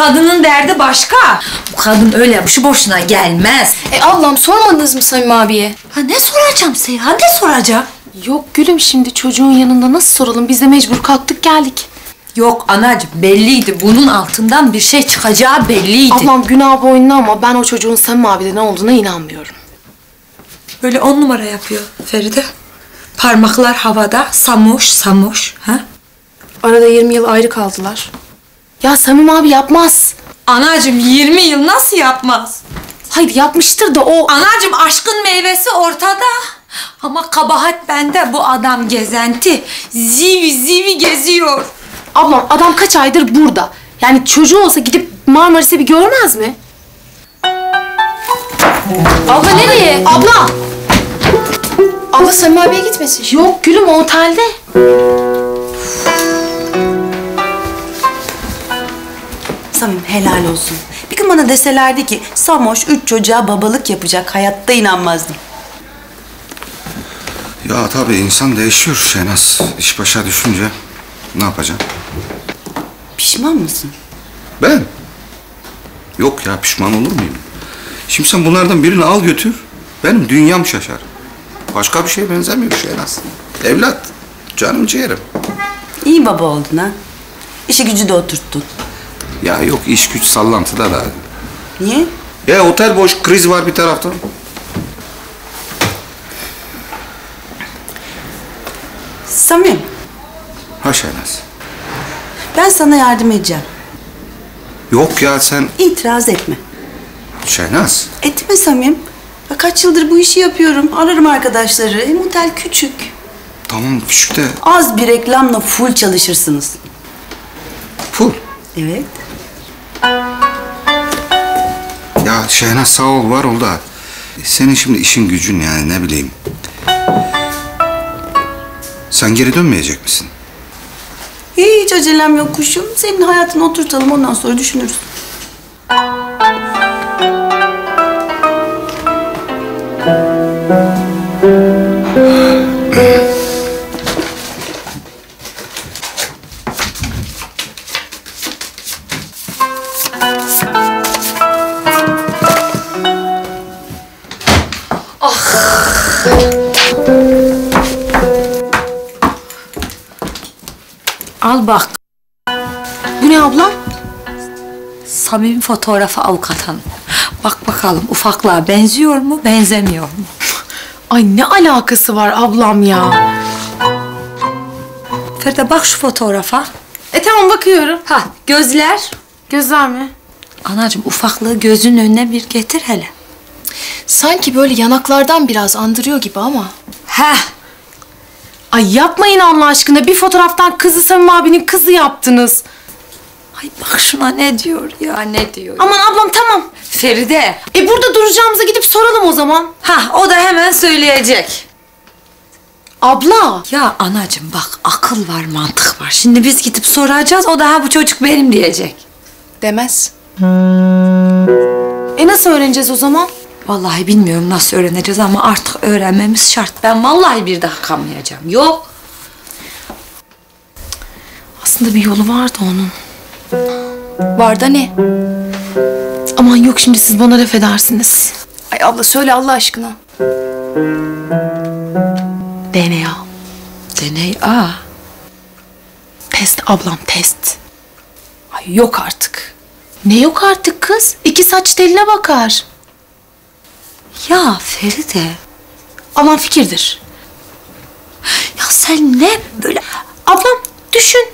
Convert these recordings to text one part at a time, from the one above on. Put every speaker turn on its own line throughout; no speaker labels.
kadının derdi başka. Bu kadın öyle şu boşuna gelmez.
E ablam sormadınız mı Samim abiye?
Ha ne soracağım Seyhan ne soracağım?
Yok gülüm şimdi çocuğun yanında nasıl soralım? Biz de mecbur kalktık geldik.
Yok anacığım belliydi bunun altından bir şey çıkacağı belliydi.
Ablam günah boynuna ama ben o çocuğun Samim abide ne olduğuna inanmıyorum.
Böyle on numara yapıyor Feride. Parmaklar havada samuş samuş. Ha?
Arada 20 yıl ayrı kaldılar. Ya Samim abi yapmaz.
Anacığım 20 yıl nasıl yapmaz?
Hayır yapmıştır da o...
Anacığım aşkın meyvesi ortada. Ama kabahat bende bu adam gezenti. Zivi zivi geziyor.
Ablam adam kaç aydır burada. Yani çocuğu olsa gidip Marmaris'e bir görmez mi? Abla nereye? Abla! Abla Samim abiye gitmesin. Yok gülüm o otelde.
Helal olsun. Bir gün bana deselerdi ki Samoş üç çocuğa babalık yapacak hayatta inanmazdım.
Ya tabii insan değişiyor Şenaz. İş başa düşünce ne yapacaksın?
Pişman mısın?
Ben? Yok ya pişman olur muyum? Şimdi sen bunlardan birini al götür. Benim dünyam şaşar. Başka bir şeye benzemiyor Şenaz. Evlat. Canım ciğerim.
İyi baba oldun ha. İşi gücü de oturttun.
Ya yok iş güç sallantıda da.
Niye?
Ya otel boş kriz var bir taraftan.
Samim
Ha Şenaz.
ben sana yardım edeceğim.
Yok ya sen
İtiraz etme.
Şenaz.
Etme Samim. Ya kaç yıldır bu işi yapıyorum. Ararım arkadaşları. Hem otel küçük.
Tamam küçük de
Az bir reklamla full çalışırsınız.
full.
Evet.
Ya Şehnaz sağ ol var ol da. Senin şimdi işin gücün yani ne bileyim. Sen geri dönmeyecek misin?
Hiç acelem yok kuşum. Senin hayatını oturtalım ondan sonra düşünürüz.
Bak.
Bu ne ablam?
Samimi fotoğrafı avukat hanım. Bak bakalım ufaklığa benziyor mu benzemiyor mu?
Ay ne alakası var ablam ya?
Feride bak şu fotoğrafa.
E tamam bakıyorum.
Ha gözler.
Gözler mi?
Anacığım ufaklığı gözün önüne bir getir hele.
Sanki böyle yanaklardan biraz andırıyor gibi ama.
Heh.
Ay yapmayın Allah aşkına. Bir fotoğraftan kızı Samim abinin kızı yaptınız.
Ay bak şuna ne diyor ya ne diyor.
Aman ablam tamam.
Feride.
E burada duracağımıza gidip soralım o zaman.
Ha o da hemen söyleyecek.
Abla.
Ya anacığım bak akıl var mantık var. Şimdi biz gidip soracağız o da ha bu çocuk benim diyecek.
Demez. E nasıl öğreneceğiz o zaman?
Vallahi bilmiyorum nasıl öğreneceğiz ama artık öğrenmemiz şart. Ben vallahi bir daha kalmayacağım. Yok.
Aslında bir yolu vardı onun.
Var da ne?
Aman yok şimdi siz bana laf edersiniz.
Ay abla söyle Allah aşkına.
DNA.
Deney A.
Test ablam test.
Ay yok artık.
Ne yok artık kız? İki saç teline bakar.
Ya Feride.
Ablam fikirdir.
Ya sen ne böyle...
Ablam düşün.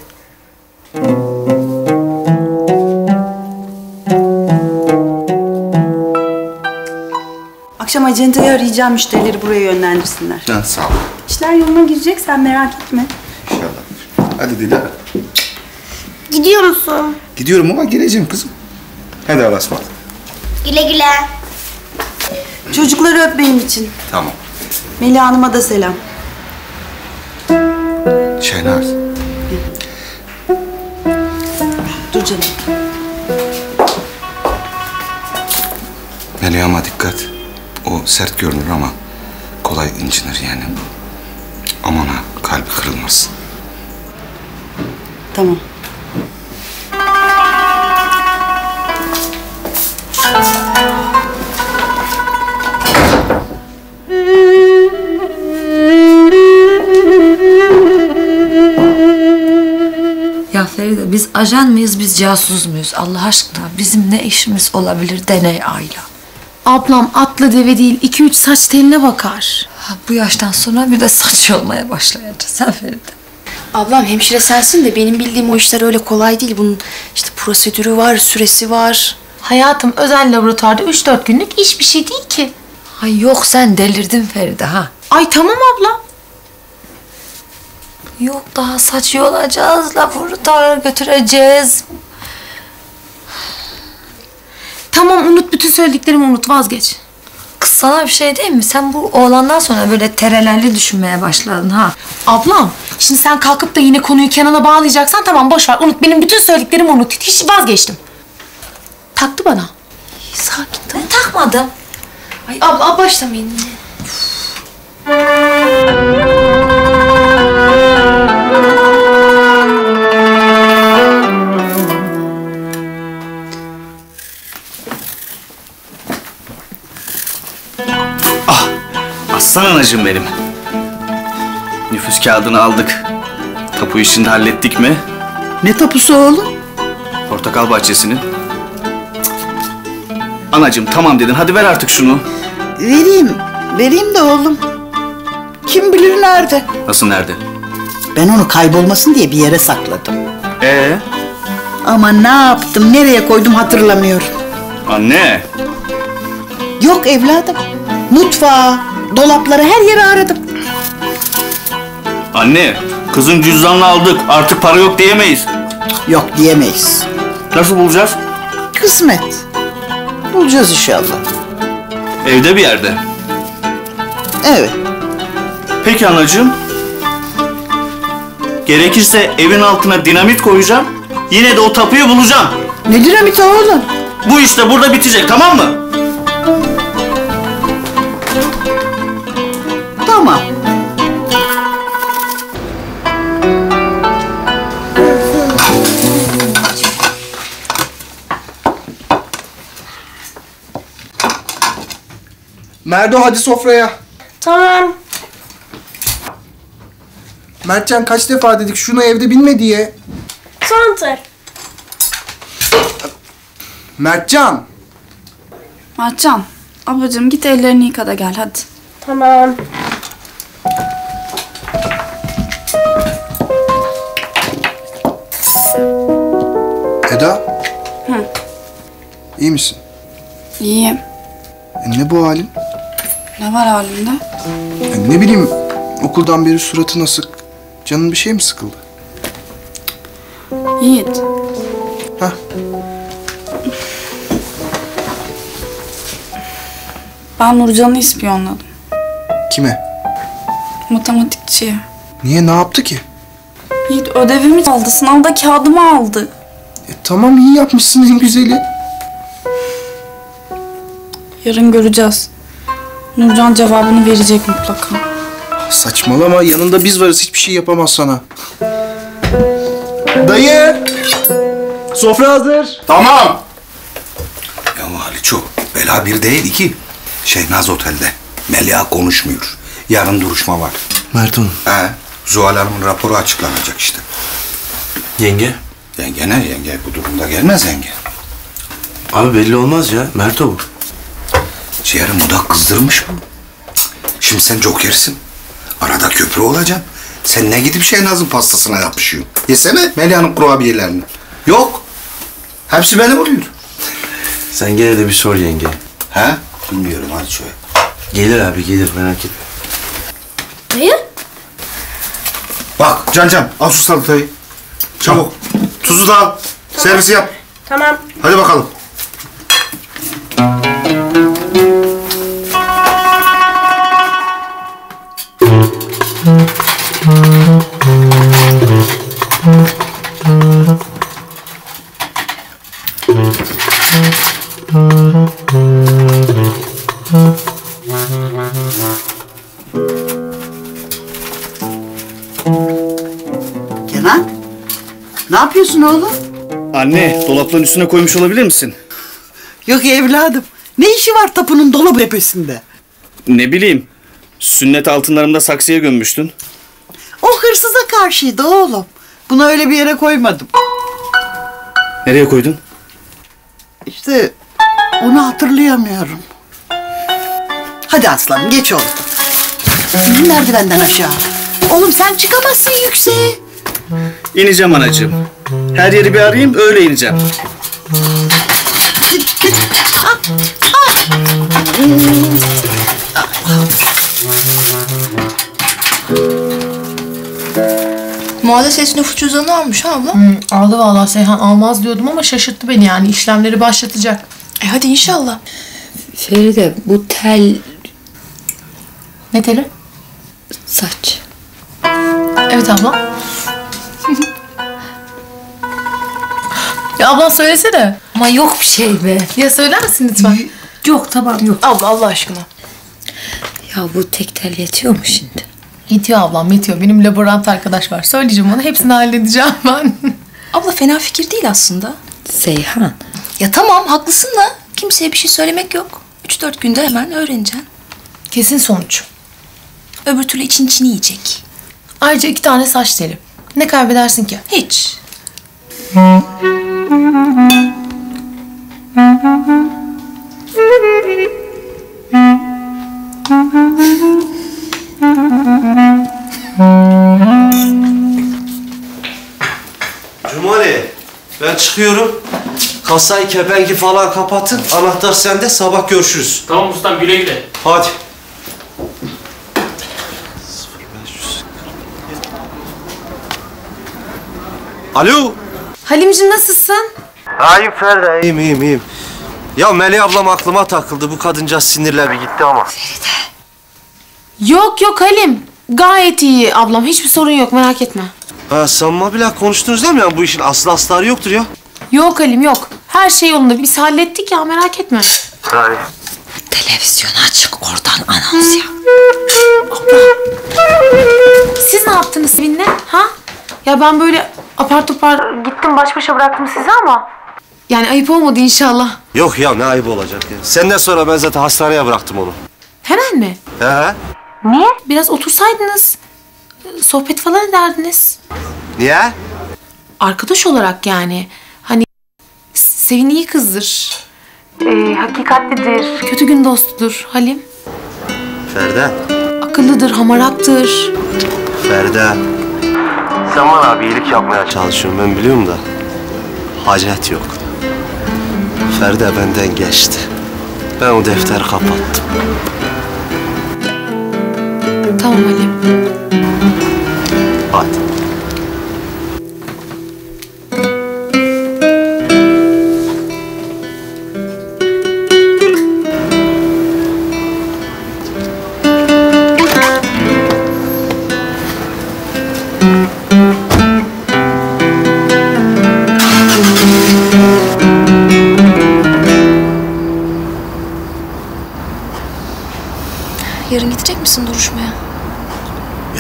Akşam acentayı arayacağım müşterileri buraya yönlendirsinler.
Ha, sağ ol.
İşler yoluna girecek sen merak etme.
İnşallah. Hadi Dilara.
Gidiyor musun?
Gidiyorum ama geleceğim kızım. Hadi Allah'a ısmarladık.
Güle güle.
Çocukları öp benim için.
Tamam.
Melih Hanım'a da selam.
Şehnaz.
Dur canım.
Meliham'a dikkat. O sert görünür ama kolay incinir yani. Aman ha kalbi kırılmasın.
Tamam.
Biz ajan mıyız, biz casus muyuz? Allah aşkına bizim ne işimiz olabilir deney Ayla.
Ablam atla deve değil iki üç saç teline bakar.
Ha, bu yaştan sonra bir de saç olmaya başlayacağız. Ha Feride?
Ablam hemşire sensin de benim bildiğim o işler öyle kolay değil. Bunun işte prosedürü var, süresi var.
Hayatım özel laboratuvarda 3-4 günlük iş bir şey değil ki.
Ay yok sen delirdin Feride ha.
Ay tamam abla.
Yok daha saç yolacağız, laboratuvara götüreceğiz.
Tamam unut bütün söylediklerimi unut vazgeç.
Kız sana bir şey değil mi? Sen bu oğlandan sonra böyle terelerli düşünmeye başladın ha.
Ablam şimdi sen kalkıp da yine konuyu Kenan'a bağlayacaksan tamam boş ver unut benim bütün söylediklerimi unut. Hiç vazgeçtim. Taktı bana.
Sakin Ben takmadım.
Ay abla başlamayın yine.
Anacığım benim. Nüfus kağıdını aldık. Tapu işini de hallettik mi?
Ne tapusu oğlum?
Portakal bahçesinin. Anacığım tamam dedin. Hadi ver artık şunu.
Vereyim, vereyim de oğlum. Kim bilir nerede?
Nasıl nerede?
Ben onu kaybolmasın diye bir yere sakladım.
Ee,
Ama ne yaptım, nereye koydum hatırlamıyorum.
anne.
Yok evladım. Mutfağı, dolapları her yeri aradım.
Anne, kızın cüzdanını aldık. Artık para yok diyemeyiz.
Yok diyemeyiz.
Nasıl bulacağız?
Kısmet. Bulacağız inşallah.
Evde bir yerde.
Evet.
Peki anacığım. Gerekirse evin altına dinamit koyacağım. Yine de o tapuyu bulacağım.
Ne dinamiti oğlum?
Bu işte burada bitecek tamam mı?
Merdo hadi sofraya.
Tamam.
Mertcan kaç defa dedik şunu evde bilme diye.
Son tur.
Mertcan.
Mertcan, ablacığım git ellerini yıka da gel hadi.
Tamam.
Eda. Hı. İyi misin?
İyiyim.
E, ne bu halin?
Ne var halinde?
E, ne bileyim okuldan beri suratın asık. Canın bir şey mi sıkıldı?
Yiğit,
Hah.
ben Nurcan'ı ispiyonladım.
Kime?
Matematikçiye.
Niye ne yaptı ki?
Yiğit ödevimi aldı, sınavda kağıdımı aldı.
E, tamam iyi yapmışsın en güzeli.
Yarın göreceğiz. Nurcan cevabını verecek mutlaka.
Saçmalama yanında biz varız hiçbir şey yapamaz sana. Dayı. Sofra hazır.
Tamam. Ya Haliço, bela bir değil iki. Şehnaz Otel'de. Melia konuşmuyor. Yarın duruşma var.
Mert Hanım.
He, Zuhal Hanım'ın raporu açıklanacak işte.
Yenge.
Yenge ne yenge? Bu durumda gelmez yenge.
Abi belli olmaz ya. Mert o bu.
Ciğerim o da kızdırmış. Cık, Şimdi sen jokersin. Arada köprü olacaksın. Sen ne gidip Şehnaz'ın pastasına yapışıyorsun? Yesene Melia'nın kurabiyelerini. Yok. Hepsi beni buluyor.
Sen gene de bir sor yenge.
He? Bilmiyorum Haliço'ya.
Gelir abi gelir merak etme.
Dayı?
Bak Can Can al şu salatayı. Çabuk. Tuzu da al. Servisi yap.
Tamam.
Hadi bakalım.
Yapıyorsun oğlum?
Anne, dolapların üstüne koymuş olabilir misin?
Yok evladım. Ne işi var tapunun dolap tepesinde?
Ne bileyim. Sünnet altınlarımda saksıya gömmüştün.
O hırsıza karşıydı oğlum. Bunu öyle bir yere koymadım.
Nereye koydun?
İşte onu hatırlayamıyorum. Hadi aslanım geç oğlum. İn merdivenden aşağı.
Oğlum sen çıkamazsın yükseğe.
İneceğim anacığım. Her yeri bir arayayım öyle ineceğim.
Mahalle ses nüfus cüzdanı almış ha abla.
aldı vallahi Seyhan almaz diyordum ama şaşırttı beni yani işlemleri başlatacak.
E hadi inşallah.
Feride bu tel
Ne teli?
saç.
Evet abla. Ablan söylesene.
Ama yok bir şey be.
Ya söyler misin lütfen?
Yok tamam yok.
Abla Allah aşkına.
Ya bu tek tel yetiyor mu şimdi?
Yetiyor ablam yetiyor. Benim laborant arkadaş var. Söyleyeceğim ona hepsini halledeceğim ben.
Abla fena fikir değil aslında.
Seyhan.
Ya tamam haklısın da kimseye bir şey söylemek yok. 3-4 günde hemen öğreneceksin.
Kesin sonuç.
Öbür türlü için içini yiyecek.
Ayrıca iki tane saç teli. Ne kaybedersin ki?
Hiç.
Cumali ben çıkıyorum. Kasayı kepengi falan kapatın. Anahtar sende sabah görüşürüz.
Tamam ustam güle güle.
Hadi. Alo.
Halimciğim nasılsın?
İyiyim Feride. İyiyim iyiyim iyiyim. Ya Melih ablam aklıma takıldı. Bu kadıncağız sinirler bir gitti ama.
Yok yok Halim. Gayet iyi ablam. Hiçbir sorun yok merak etme.
Ha Samma bile konuştunuz değil mi ya? Bu işin aslı astarı yoktur ya.
Yok Halim yok. Her şey yolunda. Biz hallettik ya merak etme.
Televizyonu açık oradan anons yap.
Siz ne yaptınız seninle? Ha? Ya ben böyle apar topar gittim baş başa bıraktım sizi ama. Yani ayıp olmadı inşallah.
Yok ya ne ayıp olacak ya. Senden sonra ben zaten hastaneye bıraktım onu.
Hemen mi?
He he.
Niye? Biraz otursaydınız. Sohbet falan ederdiniz.
Niye?
Arkadaş olarak yani. Hani Sevin iyi kızdır. Ee, hakikatlidir. Kötü gün dostudur Halim.
Feride.
Akıllıdır, hamarattır.
Feride. Sen bana bir iyilik yapmaya çalışıyorsun ben biliyorum da. Hacet yok. Feride benden geçti. Ben o defteri kapattım.
Tamam Halim.
Hadi.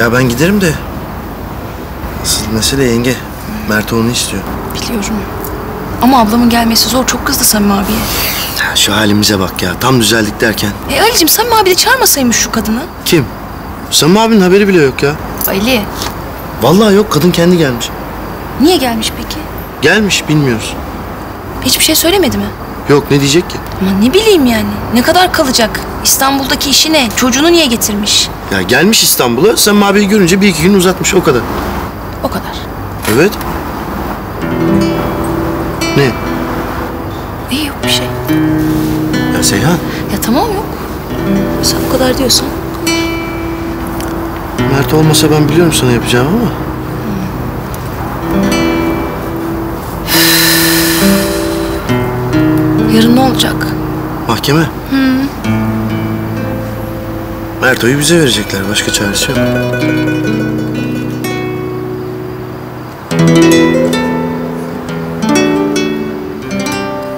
Ya ben giderim de. Asıl mesele yenge. Mert onu istiyor.
Biliyorum. Ama ablamın gelmesi zor. Çok kızdı Samim abiye.
Ya şu halimize bak ya. Tam düzeldik derken.
E Ali'cim Samim abi de çağırmasaymış şu kadını.
Kim? Samim abinin haberi bile yok ya.
Ali.
Vallahi yok. Kadın kendi gelmiş.
Niye gelmiş peki?
Gelmiş bilmiyoruz.
Hiçbir şey söylemedi mi?
Yok ne diyecek ki?
Ama ne bileyim yani. Ne kadar kalacak? İstanbul'daki işi ne? Çocuğunu niye getirmiş?
Ya gelmiş İstanbul'a. Samim abiyi görünce bir iki gün uzatmış o kadar.
O kadar.
Evet. Ne?
İyi yok bir şey.
Ya Seyhan.
Ya tamam yok. Sen o kadar diyorsan.
Mert olmasa ben biliyorum sana yapacağım ama.
Olacak?
Mahkeme.
Hı.
Merto'yu bize verecekler. Başka çaresi yok.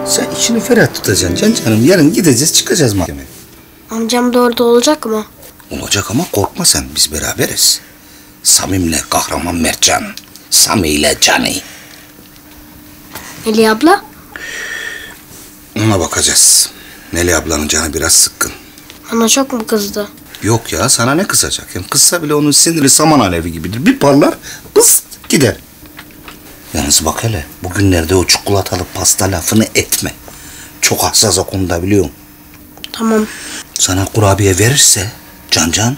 Sen içini ferah tutacaksın can canım. Yarın gideceğiz çıkacağız mahkemeye.
Amcam da orada olacak mı?
Olacak ama korkma sen biz beraberiz. Samim'le kahraman Mertcan. Sami ile Cani.
Eli abla?
Ona bakacağız. Melih ablanın canı biraz sıkkın.
Ana çok mu kızdı?
Yok ya sana ne kızacak? Hem kızsa bile onun siniri saman alevi gibidir. Bir parlar pıst gider. Yalnız bak hele bugünlerde o çikolatalı pasta lafını etme. Çok hassas o konuda biliyorum.
Tamam.
Sana kurabiye verirse Can Can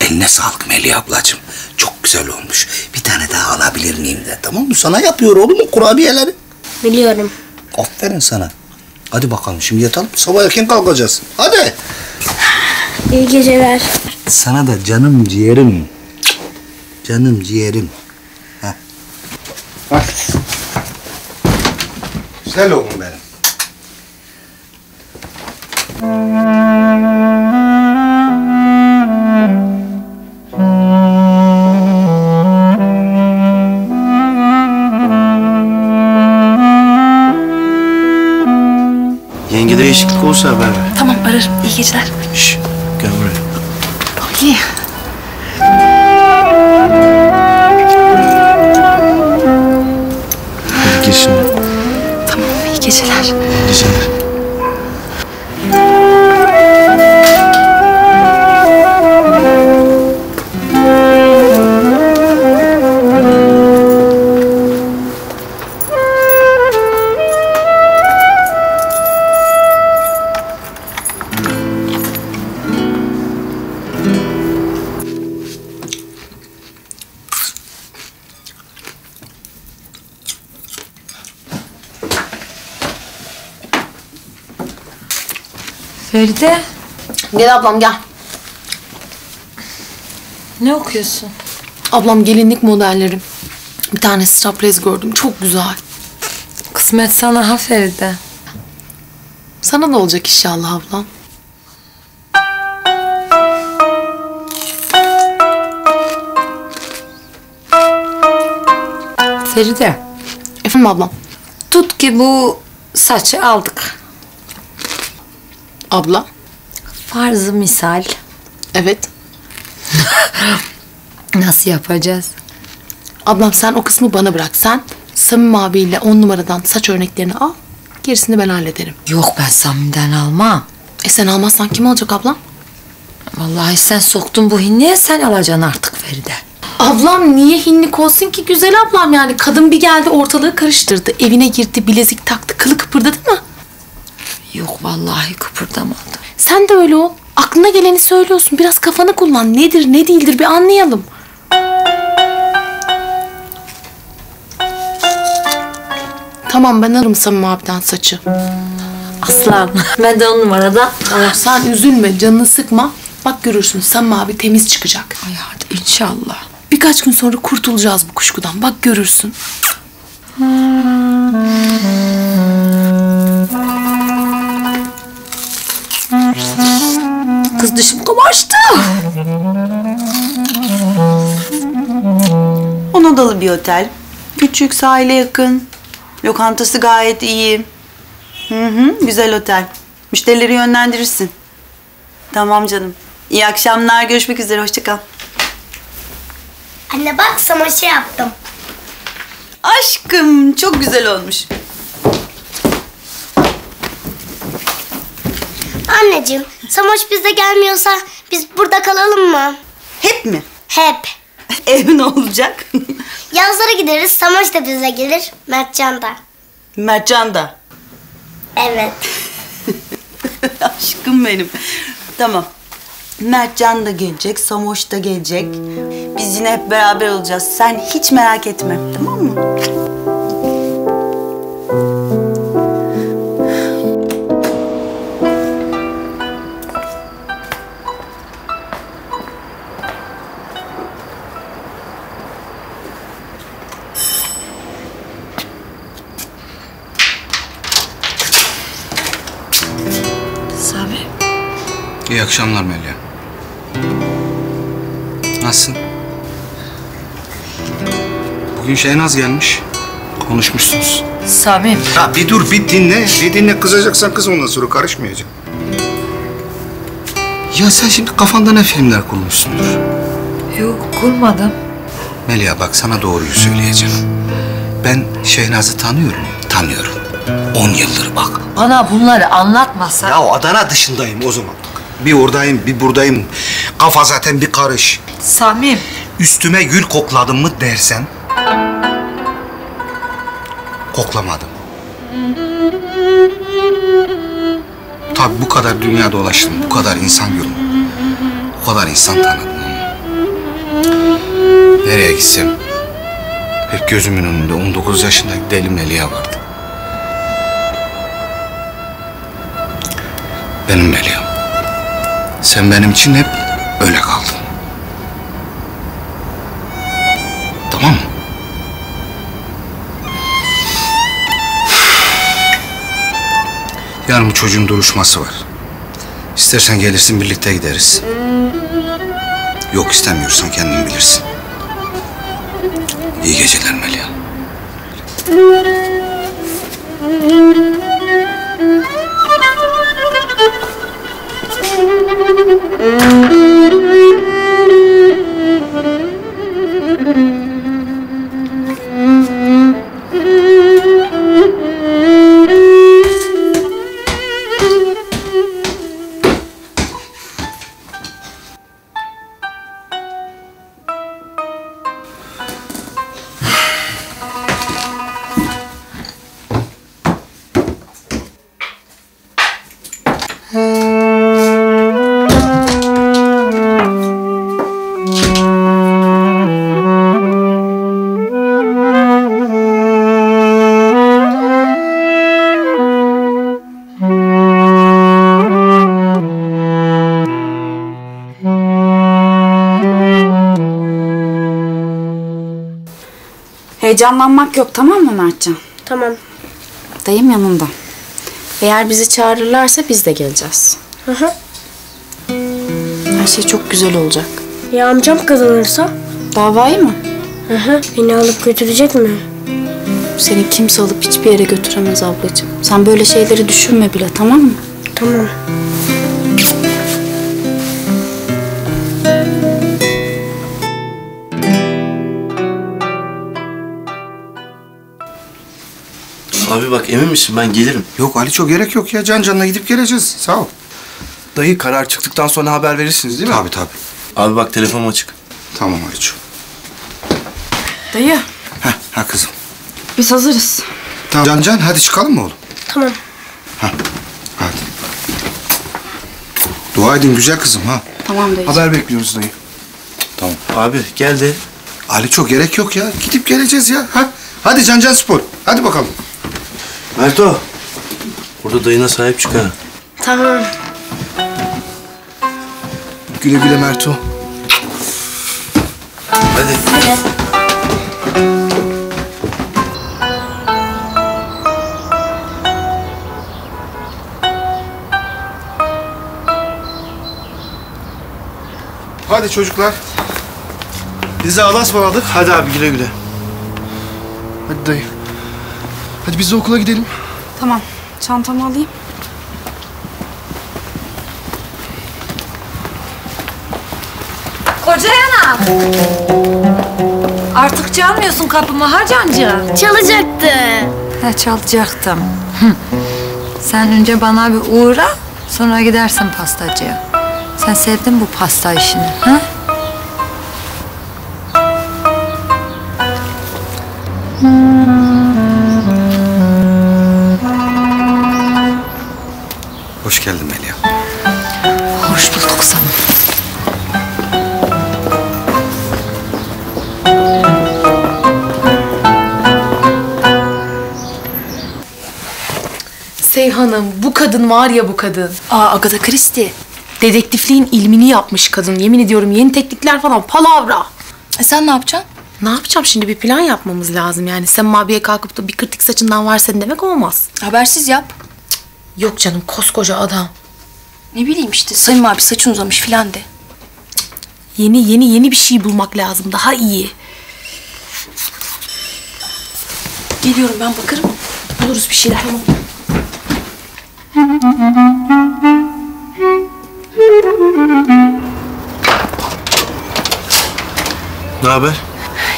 eline sağlık Melih ablacığım. Çok güzel olmuş. Bir tane daha alabilir miyim de tamam mı? Sana yapıyor oğlum o kurabiyeleri.
Biliyorum.
Aferin sana. Hadi bakalım şimdi yatalım. Sabah erken kalkacağız. Hadi.
İyi geceler.
Sana da canım ciğerim. Canım ciğerim. Heh. Hadi. Güzel oğlum benim.
Olursa haber ver.
Tamam ararım. İyi geceler.
Şş, gel buraya.
Ali.
Hadi gir şimdi.
Tamam iyi geceler.
İyi geceler.
Feride
Gel ablam gel.
ne okuyorsun?
Ablam gelinlik modelleri. Bir tane straplez gördüm. Çok güzel.
Kısmet sana ha Feride.
Sana da olacak inşallah ablam.
Feride
Efendim ablam.
tut ki bu saçı aldık.
Abla.
Farzı misal
Evet.
nasıl yapacağız?
Ablam sen o kısmı bana bırak. Sen Samim abiyle on numaradan saç örneklerini al. Gerisini ben hallederim.
Yok ben Samim'den almam.
E sen almazsan kim alacak ablam?
Vallahi sen soktun bu hinliye sen alacaksın artık Feride.
Ablam niye hinlik olsun ki güzel ablam yani. Kadın bir geldi ortalığı karıştırdı. Evine girdi bilezik taktı kılı kıpırdadı mı?
Yok vallahi kıpırdamadı.
Sen de öyle ol. Aklına geleni söylüyorsun. Biraz kafanı kullan. Nedir ne değildir bir anlayalım. Tamam ben alırım Samim abiden saçı.
Aslan ben de on numarada.
Tamam sen üzülme canını sıkma. Bak görürsün Samim abi temiz çıkacak.
Ay hadi inşallah.
Birkaç gün sonra kurtulacağız bu kuşkudan. Bak görürsün.
Kız dişim kamaştı.
On odalı bir otel. Küçük, sahile yakın. Lokantası gayet iyi. Hı hı, güzel otel. Müşterileri yönlendirirsin. Tamam canım. İyi akşamlar. Görüşmek üzere. Hoşça kal.
Anne bak sana şey yaptım.
Aşkım çok güzel olmuş.
Anneciğim, Samoş bize gelmiyorsa biz burada kalalım mı?
Hep mi?
Hep.
Ev ne olacak?
Yazlara gideriz, Samoş da bize gelir, Mertcan da.
Mertcan da.
Evet.
Aşkım benim. Tamam. Mertcan da gelecek, Samoş da gelecek. Biz yine hep beraber olacağız. Sen hiç merak etme. Tamam mı?
Akşamlar Melia. Nasılsın? Bugün Şehnaz gelmiş. Konuşmuşsunuz.
Samim.
Ya bir dur bir dinle. Bir dinle kızacaksan kız ondan sonra karışmayacağım. Ya sen şimdi kafanda ne filmler kurmuşsundur?
Yok kurmadım.
Melia bak sana doğruyu söyleyeceğim. Ben Şehnaz'ı tanıyorum. Tanıyorum. On yıldır bak.
Bana bunları anlatmasa.
Ya Adana dışındayım o zaman. Bir oradayım, bir buradayım. Kafa zaten bir karış.
Samim.
Üstüme gül kokladın mı dersen... koklamadım. Tabi bu kadar dünya dolaştım, bu kadar insan gördüm. Bu kadar insan tanıdım. Nereye gitsem hep gözümün önünde 19 yaşındaki deli Melia vardı. Benim Melia'm. Sen benim için hep öyle kaldın. Tamam mı? Yarın bu çocuğun duruşması var. İstersen gelirsin birlikte gideriz. Yok istemiyorsan kendin bilirsin. İyi geceler Melia. Mm-hmm.
Heyecanlanmak yok tamam mı Mertcan?
Tamam.
Dayım yanında. Eğer bizi çağırırlarsa biz de geleceğiz.
Hı hı.
Her şey çok güzel olacak.
Ya amcam kazanırsa?
Davayı mı?
Hı hı. Beni alıp götürecek mi?
Seni kimse alıp hiçbir yere götüremez ablacığım. Sen böyle şeyleri düşünme bile tamam mı?
Tamam.
Abi bak emin misin ben gelirim.
Yok Ali çok gerek yok ya. Can canına gidip geleceğiz. Sağ ol.
Dayı karar çıktıktan sonra haber verirsiniz değil mi?
Tabii tabii.
Abi bak telefonum açık.
Tamam Ali'ciğim.
Dayı
Heh, ha kızım.
biz hazırız.
Tamam. Can Can hadi çıkalım mı oğlum?
Tamam.
Hadi. Dua edin güzel kızım ha.
Tamam dayı.
Haber bekliyoruz dayı.
Tamam.
Abi gel de.
Ali çok gerek yok ya. Gidip geleceğiz ya. Ha? Hadi Can Can Spor. Hadi bakalım.
Merto. Burada dayına sahip çık ha.
Tamam.
Güle güle Merto.
Hadi.
Hadi çocuklar. Biz de Allah'a ısmarladık.
Hadi abi güle güle.
Hadi dayı. Hadi biz de okula gidelim.
Tamam. Çantamı alayım.
Koca yana. Artık çalmıyorsun kapımı ha Cancığım?
Çalacaktı.
Ha çalacaktım. Sen önce bana bir uğra, sonra gidersin pastacıya. Sen sevdin bu pasta işini, ha?
Hoş
Seyhan'ım bu kadın var ya bu kadın.
Aa Agatha Christie.
Dedektifliğin ilmini yapmış kadın. Yemin ediyorum yeni teknikler falan palavra.
E sen ne yapacaksın?
Ne yapacağım şimdi bir plan yapmamız lazım yani. Sen abiye kalkıp da bir kırtık saçından var senin demek olmaz.
Habersiz yap.
Yok canım koskoca adam.
Ne bileyim işte Sayın abi saçın uzamış filan de.
Yeni yeni yeni bir şey bulmak lazım. Daha iyi.
Geliyorum ben bakarım. Buluruz bir şeyler. Tamam.
Ne haber?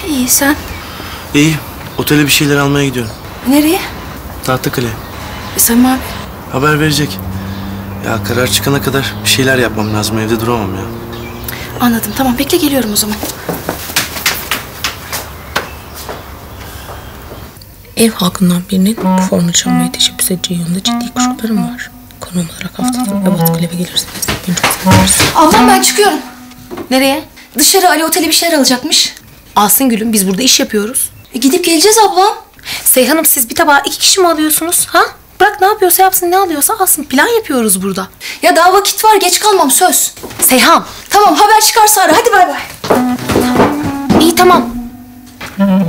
İyi sen.
İyi. Otele bir şeyler almaya gidiyorum.
Nereye?
Tahtakale.
Sayın abi.
Haber verecek. Ya karar çıkana kadar bir şeyler yapmam lazım. Evde duramam ya.
Anladım. Tamam bekle geliyorum o zaman.
Ev halkından birinin bu formu çalmaya teşebbüs edeceği yönünde ciddi kuşkularım var. Konum olarak haftada Ebat Kulev'e gelirsiniz. Beni çok.
Ablam ben çıkıyorum.
Nereye?
Dışarı Ali otele bir şeyler alacakmış.
Alsın gülüm biz burada iş yapıyoruz.
E, gidip geleceğiz ablam.
Seyhan'ım siz bir tabağa iki kişi mi alıyorsunuz? Ha? Bırak ne yapıyorsa yapsın ne alıyorsa alsın. Plan yapıyoruz burada.
Ya daha vakit var geç kalmam söz.
Seyhan.
Tamam haber çıkarsa ara hadi bay bay.
İyi tamam.
Kenan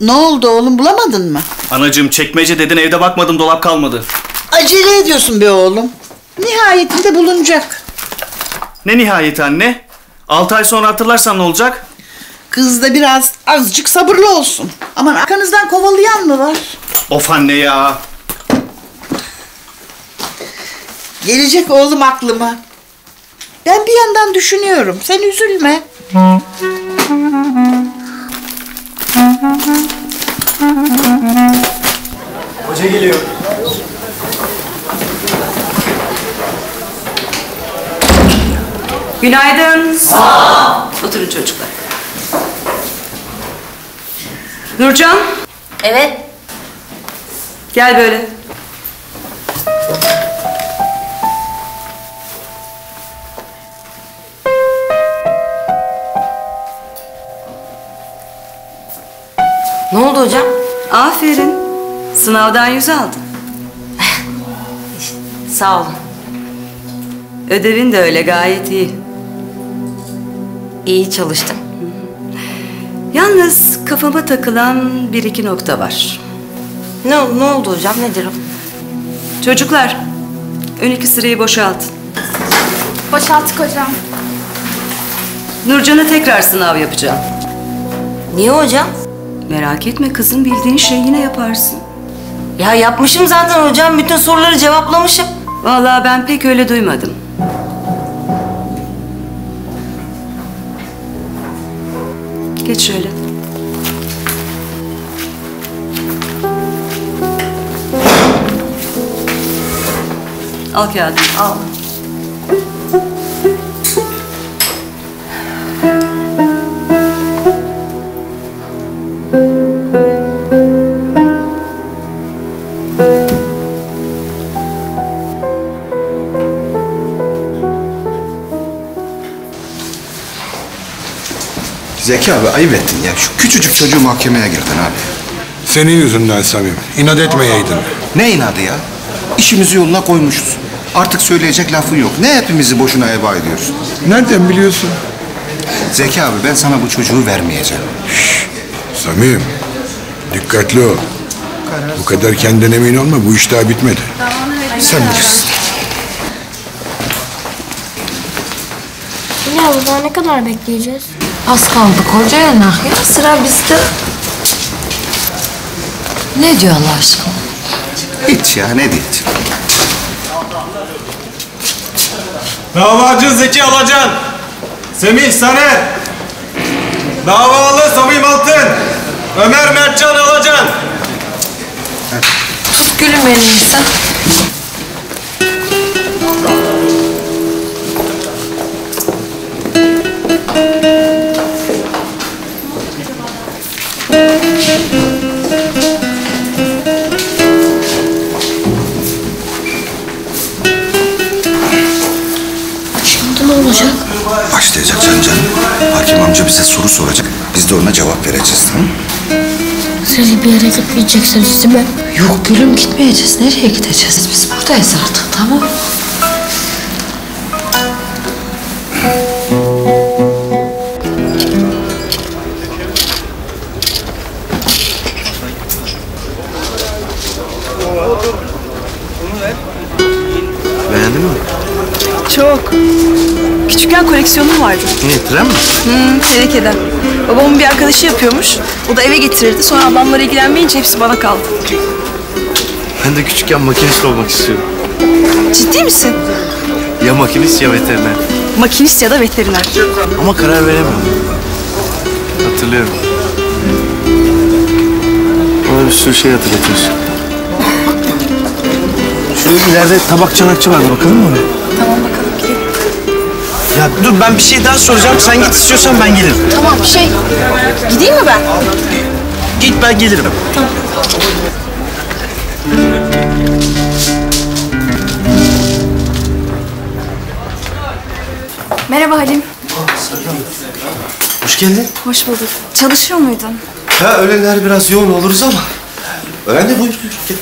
ne oldu oğlum bulamadın mı?
Anacığım çekmece dedin evde bakmadım dolap kalmadı.
Acele ediyorsun be oğlum. Nihayetinde bulunacak.
Ne nihayet anne? 6 ay sonra hatırlarsam ne olacak?
Kız da biraz azıcık sabırlı olsun. Aman arkanızdan kovalayan mı var?
Of anne ya.
Gelecek oğlum aklıma. Ben bir yandan düşünüyorum. Sen üzülme.
Hoca geliyor.
Günaydın. Sağ Oturun çocuklar. Nurcan.
Evet.
Gel böyle.
Hocam?
Aferin. Sınavdan yüz aldın.
Sağ olun.
Ödevin de öyle gayet iyi.
İyi çalıştım.
Yalnız kafama takılan bir iki nokta var.
Ne, ne oldu hocam nedir o?
Çocuklar, ön iki sırayı boşaltın.
Boşalttık hocam.
Nurcan'a tekrar sınav yapacağım.
Niye hocam?
Merak etme kızım, bildiğin şeyi yine yaparsın.
Ya yapmışım zaten hocam. Bütün soruları cevaplamışım.
Vallahi ben pek öyle duymadım. Geç şöyle. Al kağıdı. Al.
Zeki abi ayıp ettin ya. Şu küçücük çocuğu mahkemeye girdin abi.
Senin yüzünden Samim. İnat etmeyeydin.
Ne inadı ya? İşimizi yoluna koymuşuz. Artık söyleyecek lafın yok. Ne hepimizi boşuna heba ediyoruz?
Nereden biliyorsun?
Zeki abi ben sana bu çocuğu vermeyeceğim.
Samim, dikkatli ol. Bu kadar kendine emin olma, bu iş daha bitmedi.
Sen bilirsin.
Ya daha ne kadar bekleyeceğiz?
Az kaldı koca yanak ya. Sıra bizde. Ne diyor Allah aşkına?
Hiç ya ne diyecek?
Davacı Zeki Alacan. Semih Saner. Davalı Samim Altın. Ömer Mertcan Alacan.
Tut gülüm elini sen.
Hakim amca bize soru soracak. Biz de ona cevap vereceğiz tamam mı?
Siz bir yere gitmeyeceksiniz değil mi?
Yok gülüm gitmeyeceğiz. Nereye gideceğiz? Biz buradayız artık tamam.
Küçükken koleksiyonum vardı.
Ne, tren mi?
Hmm, tenekeden. Babamın bir arkadaşı yapıyormuş. O da eve getirirdi. Sonra ablamlara ilgilenmeyince hepsi bana kaldı.
Ben de küçükken makinist olmak istiyordum.
Ciddi misin?
Ya makinist ya veteriner.
Makinist ya da veteriner.
Ama karar veremiyorum. Hatırlıyorum. Bana bir sürü şey hatırlatıyorsun. Şurada ileride tabak çanakçı vardı. Bakalım mı oraya?
Tamam.
Ya dur ben bir şey daha soracağım. Sen git istiyorsan ben gelirim.
Tamam şey. Gideyim mi ben?
Git ben gelirim.
Merhaba Halim.
Hoş geldin.
Hoş bulduk. Çalışıyor muydun?
Ha öğlenler biraz yoğun oluruz ama. Öğlen de buyur buyur. Gel.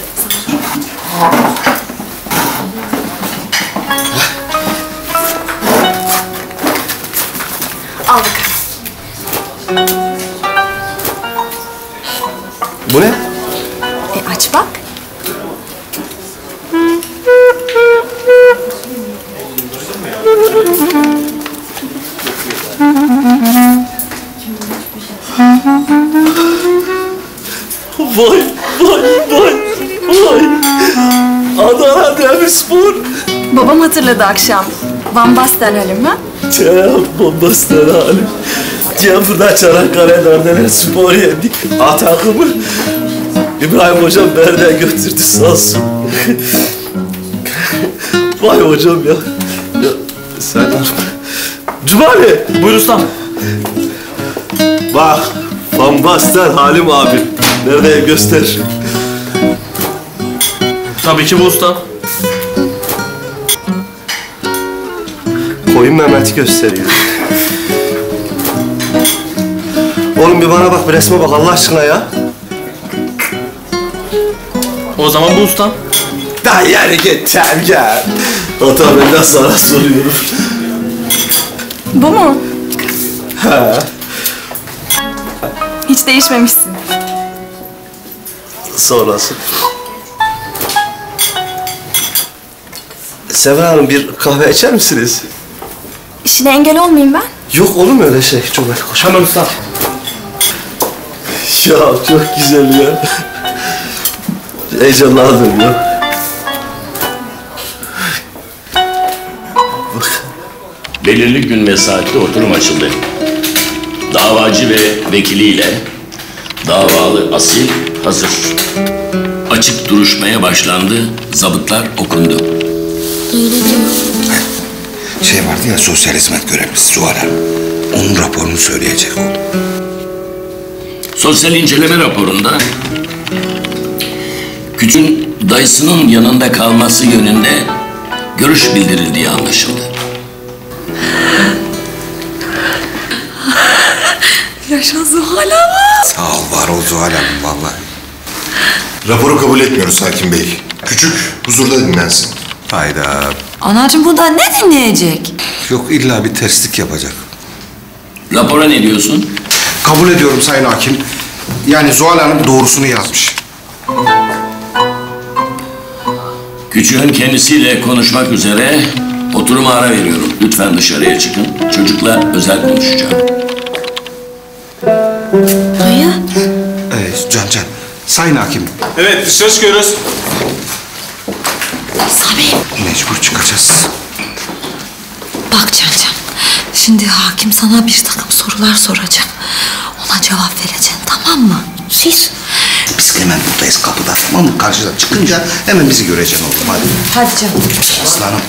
Bu ne?
E aç bak.
Vay vay vay vay. Adana Demirspor.
Babam hatırladı akşam. Van Basten Halim ha?
Ya bombastan halim. Ya burada Çanakkale Dardanel Spor yendik. A takımı. İbrahim hocam nereden götürdü sağ olsun. Vay hocam ya. ya sen... Cumali. Buyur ustam. Bak. Bombastan Halim abi. Nerede göster.
Tabii ki bu usta.
Koyun Mehmet'i gösteriyor. Oğlum bir bana bak, bir resme bak Allah aşkına ya.
O zaman bu ustam.
Da yani git gel. Ata ben de sana soruyorum.
Bu mu?
Ha.
Hiç değişmemişsin.
Sonrası. Sever Hanım bir kahve içer misiniz?
İşine engel olmayayım ben.
Yok olur mu öyle şey? Çok koş. Hemen usta. Ya çok güzel ya. Heyecanlandım ya.
Belirli gün ve saatte oturum açıldı. Davacı ve vekiliyle davalı asil hazır. Açık duruşmaya başlandı, zabıtlar okundu.
Şey vardı ya sosyal hizmet görevlisi Hanım. Onun raporunu söyleyecek o.
Sosyal inceleme raporunda Küçük'ün dayısının yanında kalması yönünde görüş bildirildiği anlaşıldı.
Yaşa Zuhal ama.
Sağ ol var ol Zuhal Hanım vallahi.
Raporu kabul etmiyoruz hakim bey. Küçük huzurda dinlensin.
Hayda.
Anacığım bu da ne dinleyecek?
Yok illa bir terslik yapacak.
Rapora ne diyorsun?
Kabul ediyorum Sayın Hakim. Yani Zuhal Hanım doğrusunu yazmış.
Küçüğün kendisiyle konuşmak üzere oturuma ara veriyorum. Lütfen dışarıya çıkın. Çocukla özel konuşacağım.
Dayı.
Evet Can Can. Sayın Hakim.
Evet dışarı çıkıyoruz.
Samim.
Mecbur çıkacağız.
Bak Cancan. Şimdi hakim sana bir takım sorular soracak. Ona cevap vereceksin tamam mı? Sus.
Biz hemen buradayız kapıda tamam mı? Karşıdan çıkınca hemen bizi göreceksin oğlum hadi.
Hadi canım.
Aslanım.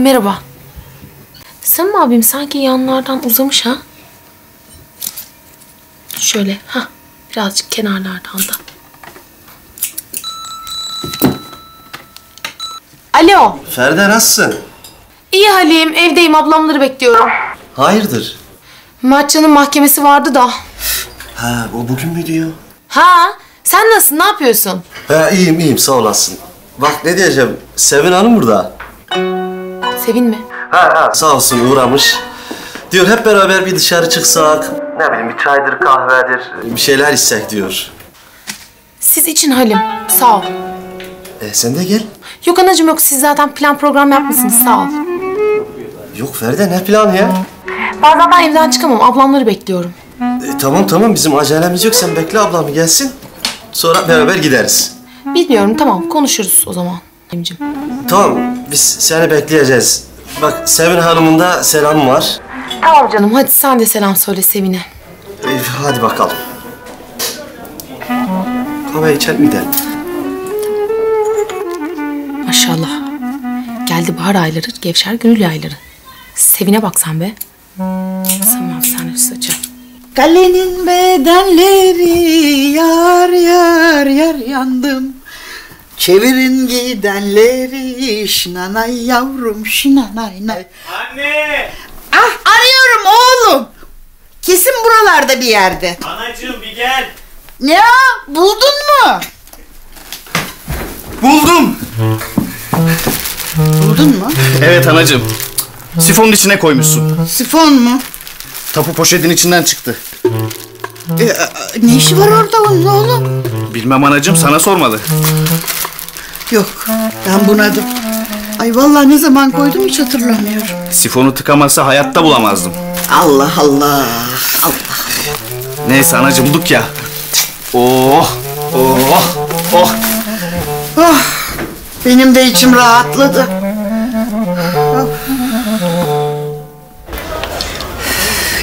Abim merhaba. Samim abim sanki yanlardan uzamış ha. Şöyle ha birazcık kenarlardan da. Alo.
Feride nasılsın?
İyi Halim evdeyim ablamları bekliyorum.
Hayırdır?
Mertcan'ın mahkemesi vardı da.
Ha o bugün mü diyor?
Ha sen nasılsın ne yapıyorsun?
Ha iyiyim iyiyim sağ olasın. Bak ne diyeceğim. Sevin Hanım burada.
Sevin mi?
Ha ha. Sağ olsun uğramış. Diyor hep beraber bir dışarı çıksak. Ne bileyim bir çaydır kahvedir. Bir şeyler içsek diyor.
Siz için Halim. Sağ ol.
E sen de gel.
Yok anacığım yok. Siz zaten plan program yapmışsınız. Sağ ol.
Yok Feride ne planı ya?
Bazen ben evden çıkamam. Ablamları bekliyorum.
E, tamam tamam bizim acelemiz yok. Sen bekle ablamı gelsin. Sonra beraber gideriz.
Bilmiyorum. Tamam. Konuşuruz o zaman. Halimciğim.
Tamam biz seni bekleyeceğiz. Bak Sevin Hanım'ın da selamı var.
Tamam canım. Hadi sen de selam söyle Sevin'e.
E, hadi bakalım. Kahve içelim gidelim.
Maşallah. Geldi bahar ayları, gevşer gönül yayları. Sevin'e bak sen be. Tamam sen üst saçı.
Kalenin bedenleri yar yar yar yandım. Çevirin gidenleri şinanay yavrum şinanay nay.
Anne!
Ah arıyorum oğlum. Kesin buralarda bir yerde.
Anacığım bir gel.
Ne ya buldun mu?
Buldum.
Buldun mu?
Evet anacığım. Sifonun içine koymuşsun.
Sifon mu?
Tapu poşetin içinden çıktı.
Ee, ne işi var orada onun oğlum?
Bilmem anacığım sana sormalı.
Yok ben bunadım. Ay vallahi ne zaman koydum hiç hatırlamıyorum.
Sifonu tıkamazsa hayatta bulamazdım.
Allah Allah. Allah.
Neyse anacığım bulduk ya. Oh, oh, oh.
Oh, benim de içim rahatladı.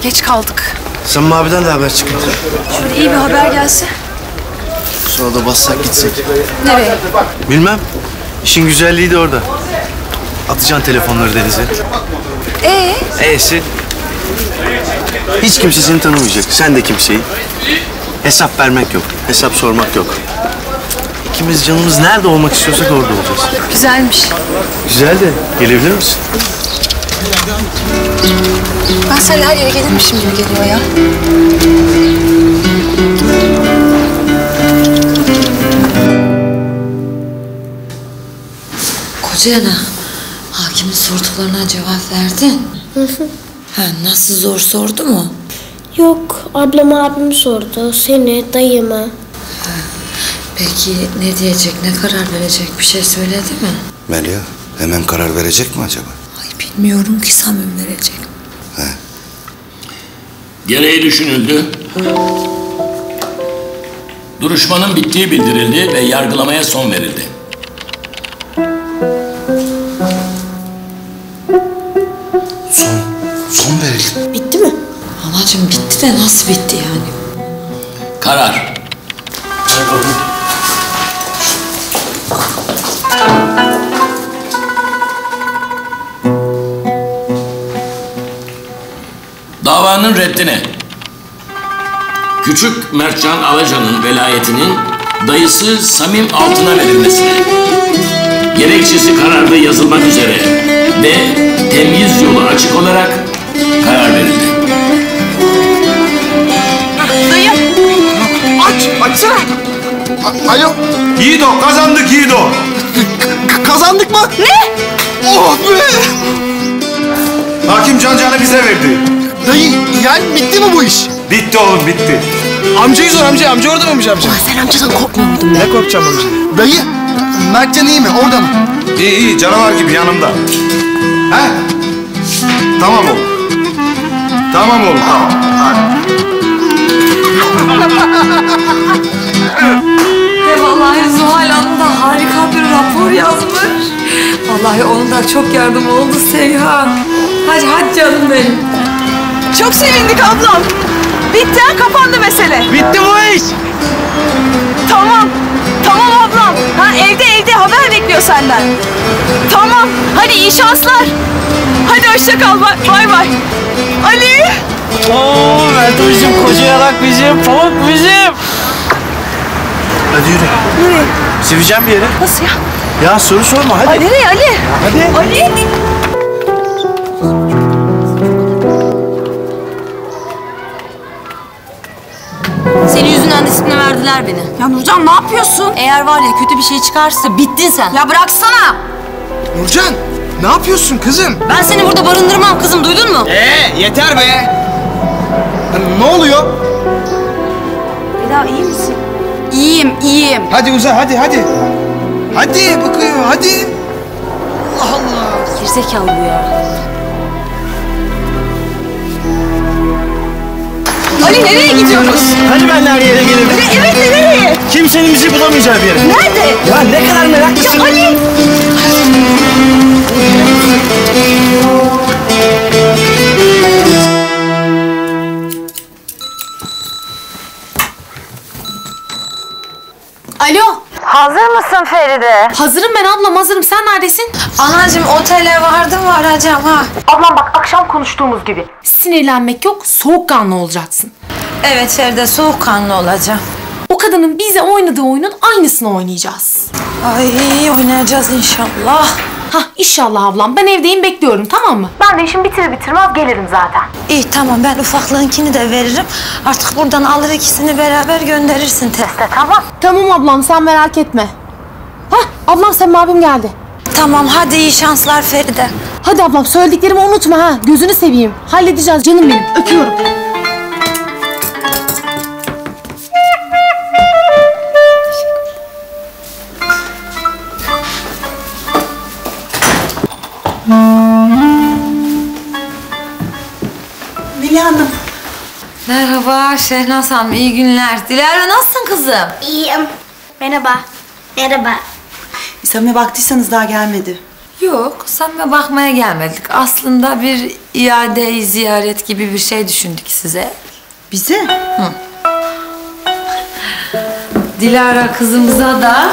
Geç kaldık.
Sen abiden de haber çıkmadı.
Şöyle iyi bir haber gelse.
Sonra da bassak gitsek.
Nereye?
Bilmem. İşin güzelliği de orada. Atacaksın telefonları denize.
Ee?
E'si? Hiç kimse seni tanımayacak. Sen de kimseyi. Hesap vermek yok. Hesap sormak yok. İkimiz canımız nerede olmak istiyorsak orada olacağız.
Güzelmiş.
Güzel de gelebilir misin?
Ben seninle her yere gelirmişim gibi geliyor ya.
Kocana, hakimin sorduklarına cevap verdin. Ha, nasıl zor sordu mu?
Yok, ablam abim sordu. Seni, dayımı.
Peki ne diyecek, ne karar verecek bir şey söyledi mi?
Melia hemen karar verecek mi acaba?
Bilmiyorum ki Samim verecek.
Gereği düşünüldü. Duruşmanın bittiği bildirildi ve yargılamaya son verildi.
Bitti mi? Anacığım bitti de nasıl bitti yani?
Karar. Davanın reddine. Küçük Mertcan Alacan'ın velayetinin dayısı Samim Altın'a verilmesine. Gerekçesi kararda yazılmak üzere ve temyiz yolu açık olarak karar verildi.
Dayı.
Aç, açsana. A- Alo.
Yiğido kazandık Yiğido.
Kazandık mı? Ne? Oh be!
Hakim Can Can'ı bize verdi.
Dayı yani bitti mi bu iş?
Bitti oğlum bitti.
Amcayı sor amca. Amca orada mıymış amca?
Sen amcadan korkmuyor muydun be?
Ne korkacağım amca? Dayı, Mertcan iyi mi? Orada mı?
İyi iyi canavar gibi yanımda. He? Tamam oğlum. Tamam oğlum tamam.
Ve vallahi Zuhal Hanım da harika bir rapor yazmış. Vallahi onun da çok yardım oldu Seyhan. Hadi hadi canım benim.
Çok sevindik ablam. Bitti ha kapandı mesele.
Bitti bu iş.
Tamam. Tamam ablam. Ha evde evde haber bekliyor senden. Tamam. Hadi iyi şanslar. Hadi hoşça kal. Bay bay. Ali.
Oo Mert bizim koca yarak bizim, pamuk bizim.
Hadi yürü.
Nereye?
Seveceğim bir yere.
Nasıl ya?
Ya soru sorma hadi.
Nereye Ali?
Hadi.
Ali.
Disipline verdiler beni.
Ya Nurcan ne yapıyorsun?
Eğer var ya kötü bir şey çıkarsa bittin sen.
Ya bıraksana.
Nurcan, Ne yapıyorsun kızım?
Ben seni burada barındırmam kızım duydun mu?
Ee yeter be. Ne oluyor?
Ela iyi misin?
İyiyim iyiyim.
Hadi uza hadi hadi. Hadi bakıyor hadi. Allah Allah.
Gerizekalı bu ya.
Ali nereye gidiyoruz?
Hani ben her yere gelirdim?
Evet nereye?
Kimsenin bizi bulamayacağı bir yere.
Nerede?
Ya ne kadar meraklısın.
Ya Ali!
Alo.
Hazır mısın Feride?
Hazırım ben ablam hazırım. Sen neredesin?
Anacığım otele vardım varacağım ha.
Ablam bak akşam konuştuğumuz gibi. Sinirlenmek yok, soğukkanlı olacaksın.
Evet Feride soğukkanlı olacağım.
O kadının bize oynadığı oyunun aynısını oynayacağız.
Ay oynayacağız inşallah.
Hah inşallah ablam. Ben evdeyim bekliyorum tamam mı? Ben de işimi bitirir bitirmez gelirim zaten.
İyi tamam ben ufaklığınkini de veririm. Artık buradan alır ikisini beraber gönderirsin teste tamam.
Tamam ablam sen merak etme. Hah ablam senin abim geldi.
Tamam hadi iyi şanslar Feride.
Hadi ablam söylediklerimi unutma ha. Gözünü seveyim. Halledeceğiz canım benim. Öpüyorum.
Melih Hanım.
Merhaba Şehnaz Hanım iyi günler. Dilara nasılsın kızım?
İyiyim. Merhaba. Merhaba.
Samime baktıysanız daha gelmedi.
Yok sana bakmaya gelmedik. Aslında bir iade ziyaret gibi bir şey düşündük size.
Bize?
Hı. Dilara kızımıza da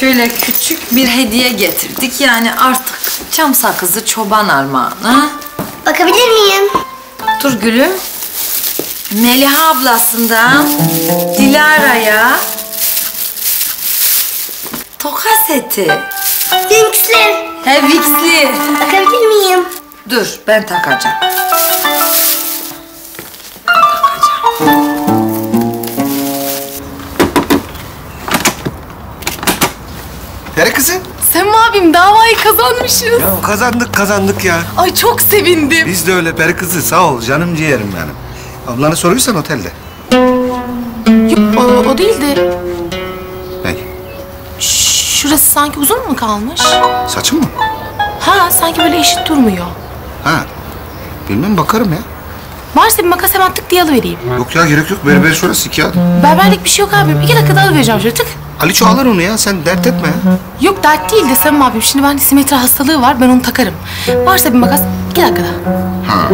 şöyle küçük bir hediye getirdik. Yani artık çam sakızı çoban armağanı.
Bakabilir miyim?
Dur gülüm. Meliha ablasından Dilara'ya toka seti.
Winx'li.
He Vix'li.
Bakabilir miyim?
Dur ben takacağım.
Abim davayı kazanmışız.
Ya kazandık kazandık ya.
Ay çok sevindim.
Biz de öyle peri kızı sağ ol canım ciğerim benim. Ablanı soruyorsan otelde.
Yok o, o değil de
Ne?
şurası sanki uzun mu kalmış?
Saçım mı?
Ha sanki böyle eşit durmuyor.
Ha. Bilmem bakarım ya.
Varsa bir makas hemen tık diye alıvereyim.
Yok ya gerek yok. Berber şurası iki adım.
Berberlik bir şey yok abim. İki dakikada alıvereceğim şöyle tık.
Aliço alır onu ya. Sen dert etme ya.
Yok dert değil de Semmi abim. Şimdi bende simetri hastalığı var. Ben onu takarım. Varsa bir makas iki dakikada.
Ha.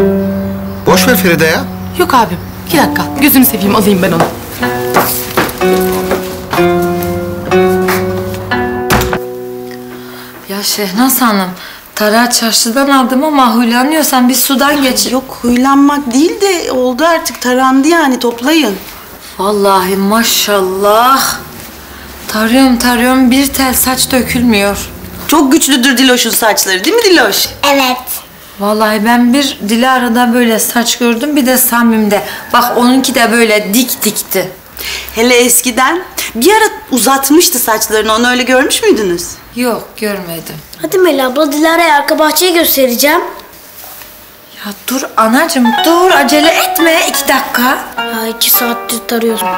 Boş ver Feride ya.
Yok abim. iki dakika. Gözünü seveyim alayım ben onu.
Ya Şehnaz Hanım, tarağı çarşıdan aldım ama huylanıyorsan bir sudan geç.
Yok huylanmak değil de oldu artık tarandı yani toplayın.
Vallahi maşallah. Tarıyorum tarıyorum bir tel saç dökülmüyor.
Çok güçlüdür Diloş'un saçları değil mi Diloş?
Evet.
Vallahi ben bir Dilara'da böyle saç gördüm bir de Samim'de. Bak onunki de böyle dik dikti.
Hele eskiden bir ara uzatmıştı saçlarını onu öyle görmüş müydünüz?
Yok görmedim.
Hadi Melih abla Dilara'ya arka bahçeyi göstereceğim.
Ya dur anacığım dur acele etme iki dakika.
Ya iki saattir tarıyorum.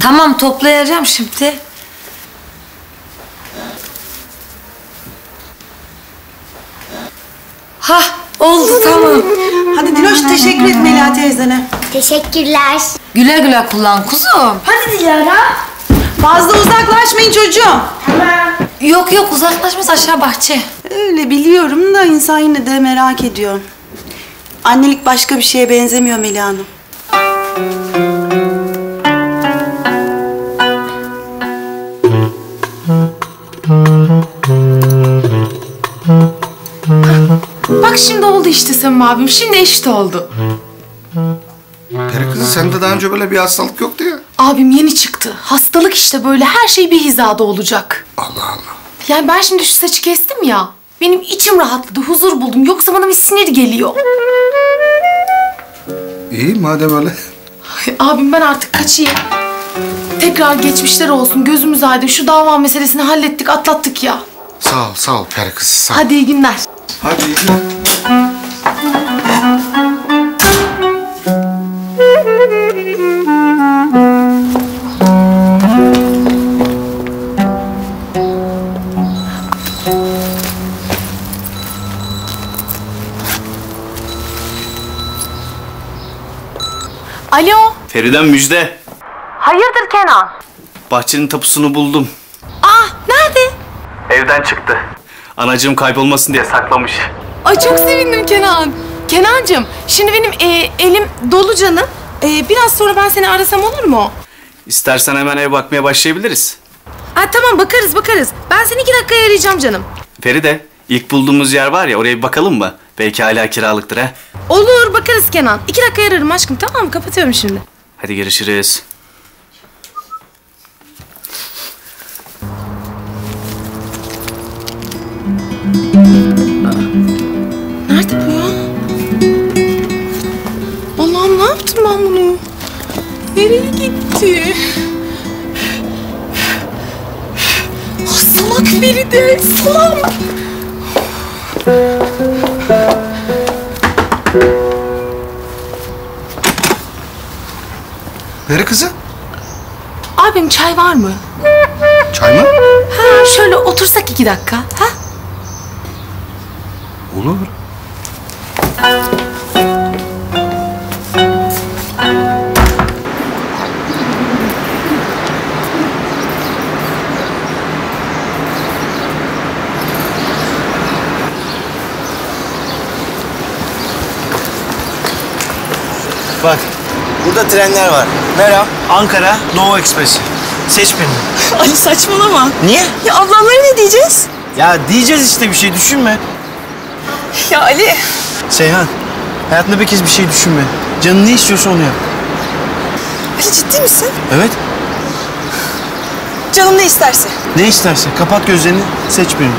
Tamam toplayacağım şimdi. Hah oldu tamam.
Hadi Diloş teşekkür et Melia teyzene.
Teşekkürler.
Güle güle kullan kuzum.
Hadi Dilara.
Fazla uzaklaşmayın çocuğum.
Yok yok uzaklaşmaz aşağı bahçe.
Öyle biliyorum da insan yine de merak ediyor. Annelik başka bir şeye benzemiyor Melih Hanım.
Bak şimdi oldu işte Semmi abim. Şimdi eşit oldu.
Peri kızı sende daha önce böyle bir hastalık yoktu ya.
Abim yeni çıktı. Hastalık işte böyle her şey bir hizada olacak.
Allah Allah.
Yani ben şimdi şu saçı kestim ya. Benim içim rahatladı, huzur buldum. Yoksa bana bir sinir geliyor.
İyi madem öyle.
Ay, abim ben artık kaçayım. Tekrar geçmişler olsun. Gözümüz aydın. Şu dava meselesini hallettik, atlattık ya.
Sağ ol, sağ ol peri kız. Sağ ol.
Hadi iyi günler.
Hadi iyi günler.
Alo.
Feriden müjde.
Hayırdır Kenan?
Bahçenin tapusunu buldum.
Ah nerede?
Evden çıktı. Anacığım kaybolmasın diye saklamış.
Ay çok sevindim Kenan. Kenancığım şimdi benim e, elim dolu canım. E, biraz sonra ben seni arasam olur mu?
İstersen hemen eve bakmaya başlayabiliriz.
Ha, tamam bakarız bakarız. Ben seni iki dakikaya arayacağım canım.
Feride, ilk bulduğumuz yer var ya oraya bir bakalım mı? Belki hala kiralıktır ha.
Olur bakarız Kenan. İki dakikaya ararım aşkım tamam mı? Kapatıyorum şimdi.
Hadi görüşürüz.
Nerede bu ya? Allah'ım ne yaptım ben bunu? Nereye gitti? Ah, salak Feride, salak.
Peri kızı.
Abim çay var mı?
Çay mı?
Ha, şöyle otursak iki dakika. Ha?
Olur.
Bak, burada trenler var. Nere? Ankara, Doğu Ekspresi. Seç birini.
Ali saçmalama.
Niye?
Ya ablamlara ne diyeceğiz?
Ya diyeceğiz işte bir şey düşünme.
Ya Ali.
Seyhan, hayatında bir kez bir şey düşünme. Canın ne istiyorsa onu yap.
Ali ciddi misin?
Evet,
Canım ne isterse.
ne isterse. Kapat gözlerini, seç birini.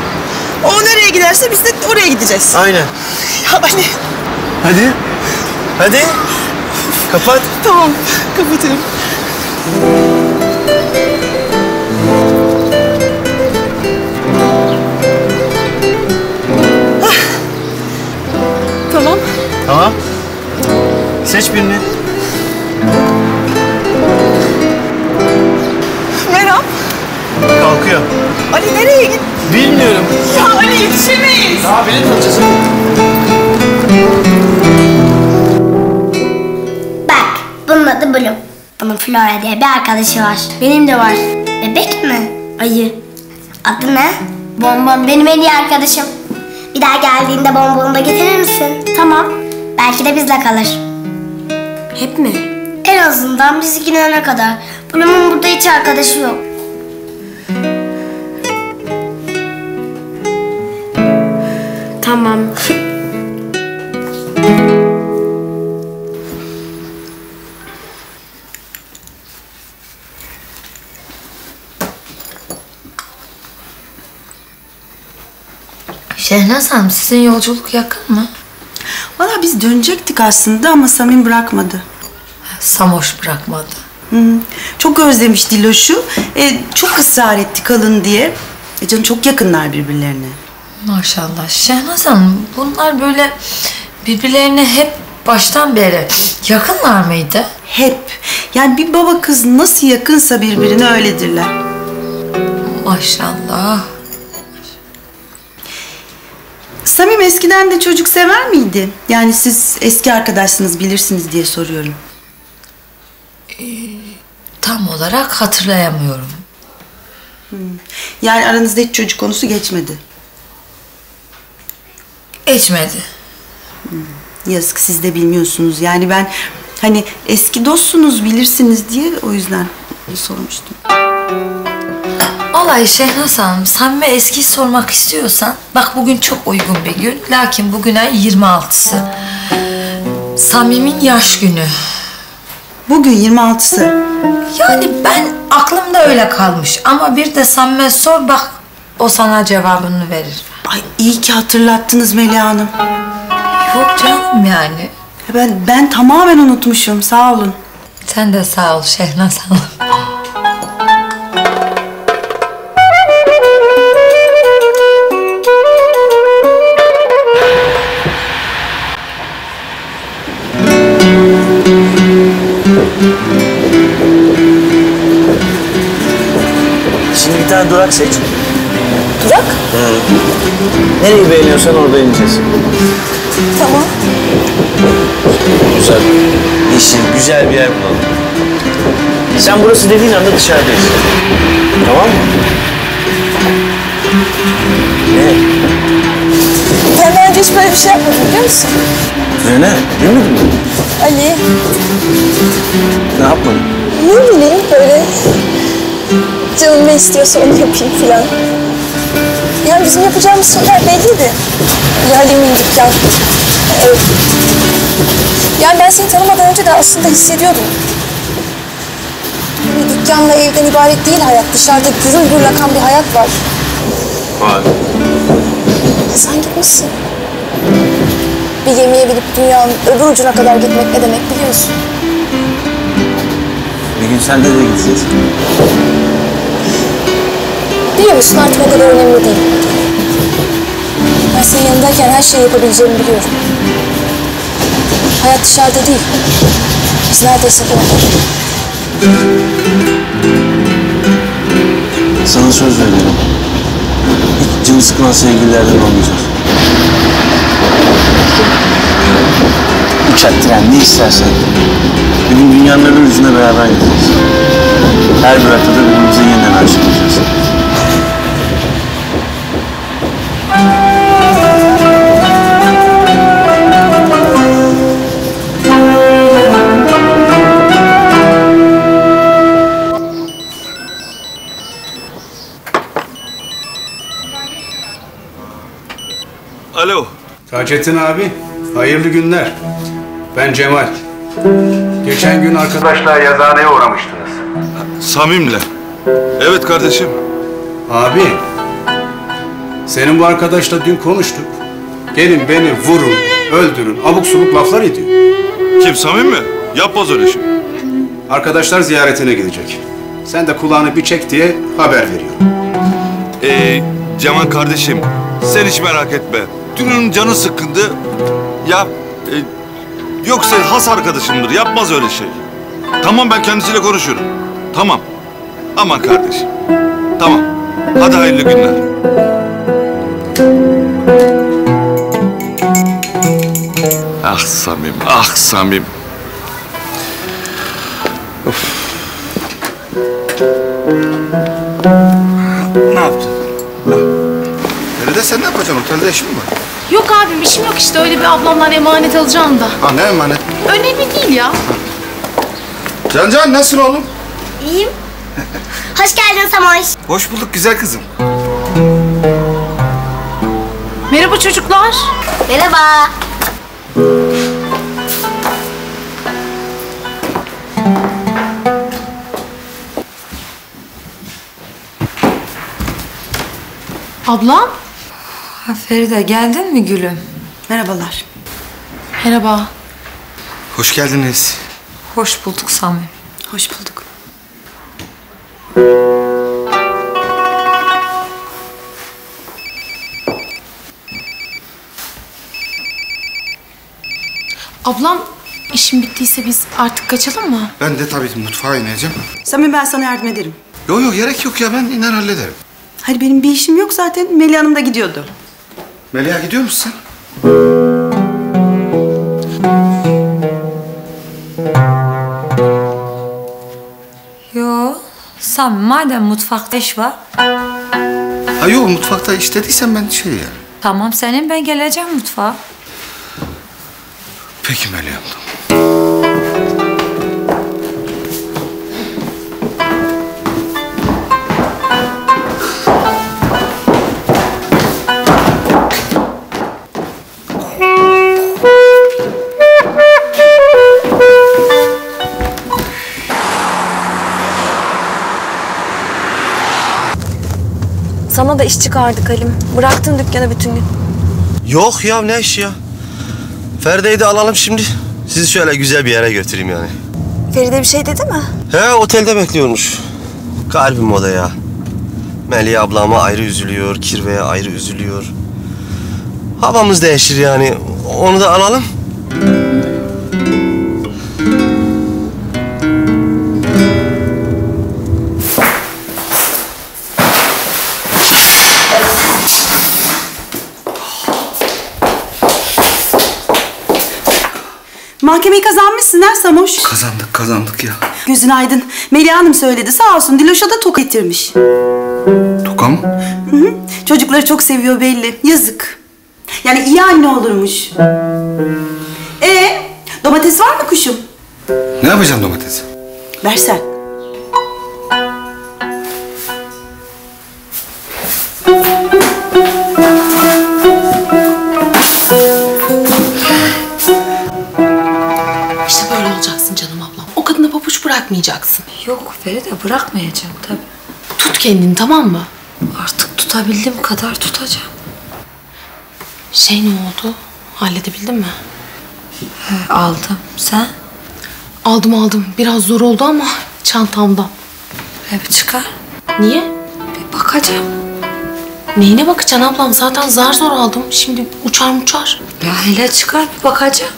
O nereye giderse biz de oraya gideceğiz.
Aynen.
Ya Ali.
Hadi. Hadi. Kapat.
Tamam, kapatıyorum.
Seç birini.
Merhaba.
Kalkıyor.
Ali nereye git?
Bilmiyorum.
Ya Ali yetişemeyiz.
Daha bilet alacağız.
Bak bunun adı Bloom. Bunun Flora diye bir arkadaşı var. Benim de var. Bebek mi? Ayı. Adı ne? Bonbon benim en iyi arkadaşım. Bir daha geldiğinde bonbonu da getirir misin? Tamam. Belki de bizle kalır. Hep mi? En azından biz gidene kadar. Bloom'un burada hiç arkadaşı yok. Tamam.
Şehnaz Hanım sizin yolculuk yakın mı?
Valla biz dönecektik aslında ama Samim bırakmadı.
Samoş bırakmadı.
Hı. Çok özlemiş Diloş'u. E, çok ısrar etti kalın diye. E canım çok yakınlar birbirlerine.
Maşallah. Şehnaz Hanım bunlar böyle birbirlerine hep baştan beri yakınlar mıydı?
Hep. Yani bir baba kız nasıl yakınsa birbirine öyledirler.
Maşallah.
Samim eskiden de çocuk sever miydi? Yani siz eski arkadaşsınız bilirsiniz diye soruyorum.
Olarak hatırlayamıyorum.
Yani aranızda hiç çocuk konusu geçmedi.
Geçmedi.
Yazık siz de bilmiyorsunuz. Yani ben hani eski dostsunuz bilirsiniz diye o yüzden sormuştum.
Vallahi Şehnaz Hanım samimi eskiyi sormak istiyorsan bak bugün çok uygun bir gün. Lakin bugün ay 26'sı. Samim'in yaş günü.
Bugün 26'sı.
Yani ben aklımda öyle kalmış ama bir de Samim'e sor bak o sana cevabını verir.
Ay iyi ki hatırlattınız Melih Hanım.
Yok canım yani.
Ben ben tamamen unutmuşum. Sağ olun.
Sen de sağ ol Şehnaz Hanım.
Seç.
Durak?
Hı. Nereyi beğeniyorsan orada ineceğiz.
Tamam.
Güzel. Yeşil, güzel bir yer bulalım. Sen burası dediğin anda dışarıdayız. Tamam mı? Ne?
Ben daha önce hiç böyle bir şey yapmadım biliyor musun?
Ne ne? Bilmedin mi?
Ali,
Ne yapmadın?
ne bileyim böyle canım ne istiyorsa onu yapayım filan. Yani bizim yapacağımız şeyler belliydi. Ali Halim'in dükkan. Evet. Yani ben seni tanımadan önce de aslında hissediyordum. Bir dükkanla evden ibaret değil hayat. Dışarıda gürül gürül akan bir hayat var.
Var.
Sen gitmişsin. Bir gemiye binip dünyanın öbür ucuna kadar gitmek ne demek biliyorsun.
Bir gün sen de de gideceğiz.
Biliyor musun artık o kadar önemli değil. Ben senin yanındayken her şeyi yapabileceğimi biliyorum. Hayat dışarıda değil. Biz neredeyse burada.
Sana söz veriyorum. Hiç canı sıkılan sevgililerden olmayacağız. Uçak, tren ne istersen. Bir gün dünyanın öbür ucuna beraber gideceğiz. Her bir haftada birbirimize yeniden aşık olacağız.
Alo.
Taceddin abi, hayırlı günler. Ben Cemal. Geçen gün arkadaşlar yazıhaneye uğramıştınız.
Samim'le. Evet kardeşim.
Abi, senin bu arkadaşla dün konuştuk. Gelin beni vurun, öldürün, abuk subuk laflar ediyor.
Kim Samim mi? Yapmaz öyle şey.
Arkadaşlar ziyaretine gidecek. Sen de kulağını bir çek diye haber veriyorum.
Ee, Cemal kardeşim, sen hiç merak etme. Dünün canı sıkkındı. Ya, e, yoksa has arkadaşımdır, yapmaz öyle şey. Tamam ben kendisiyle konuşurum. Tamam. Aman kardeşim. Tamam. Hadi hayırlı günler. Ah Samim, ah Samim.
Ne yaptın? Feride sen ne yapacaksın? Otelde işin mi var?
Yok abim işim yok işte öyle bir ablamdan emanet alacağım da.
Ha ne emanet?
Önemli değil ya.
Can Can nasılsın oğlum?
İyiyim. Hoş geldin Samoş.
Hoş bulduk güzel kızım.
Merhaba çocuklar.
Merhaba.
Ablam.
Ha, Feride geldin mi gülüm?
Merhabalar.
Merhaba.
Hoş geldiniz.
Hoş bulduk Sami.
Hoş bulduk.
Ablam işim bittiyse biz artık kaçalım mı?
Ben de tabii mutfağa ineceğim.
Sami ben sana yardım ederim.
Yok yok gerek yok ya ben iner hallederim.
Hadi benim bir işim yok zaten. Melih Hanım da gidiyordu.
Meliha gidiyor musun sen?
Yo, Sami madem mutfakta iş var.
Ha yok mutfakta istediysen ben şey yani.
Tamam senin ben geleceğim mutfağa.
Peki Meliha.
Sana da iş çıkardık Halim. Bıraktın dükkanı bütün gün.
Yok ya ne iş ya? Feride'yi de alalım şimdi. Sizi şöyle güzel bir yere götüreyim yani.
Feride bir şey dedi mi?
He otelde bekliyormuş. Kalbim o da ya. Melih ablama ayrı üzülüyor, Kirve'ye ayrı üzülüyor. Havamız değişir yani. Onu da alalım.
Mahkemeyi kazanmışsın ha Samoş.
Kazandık kazandık ya.
Gözün aydın. Melih Hanım söyledi sağ olsun Diloş'a da tok getirmiş.
Toka mı?
Hı hı. Çocukları çok seviyor belli. Yazık. Yani iyi anne olurmuş. Ee, domates var mı kuşum?
Ne yapacaksın domatesi?
Versen.
Papuç bırakmayacaksın.
Yok Feride bırakmayacağım tabii.
Tut kendini tamam mı?
Artık tutabildiğim kadar tutacağım.
Şey ne oldu? Halledebildin mi?
He, aldım. Sen?
Aldım aldım. Biraz zor oldu ama çantamda.
Hep çıkar.
Niye?
Bir bakacağım.
Neyine bakacaksın ablam? Zaten zar zor aldım. Şimdi uçar uçar.
Ya hele çıkar bir bakacağım.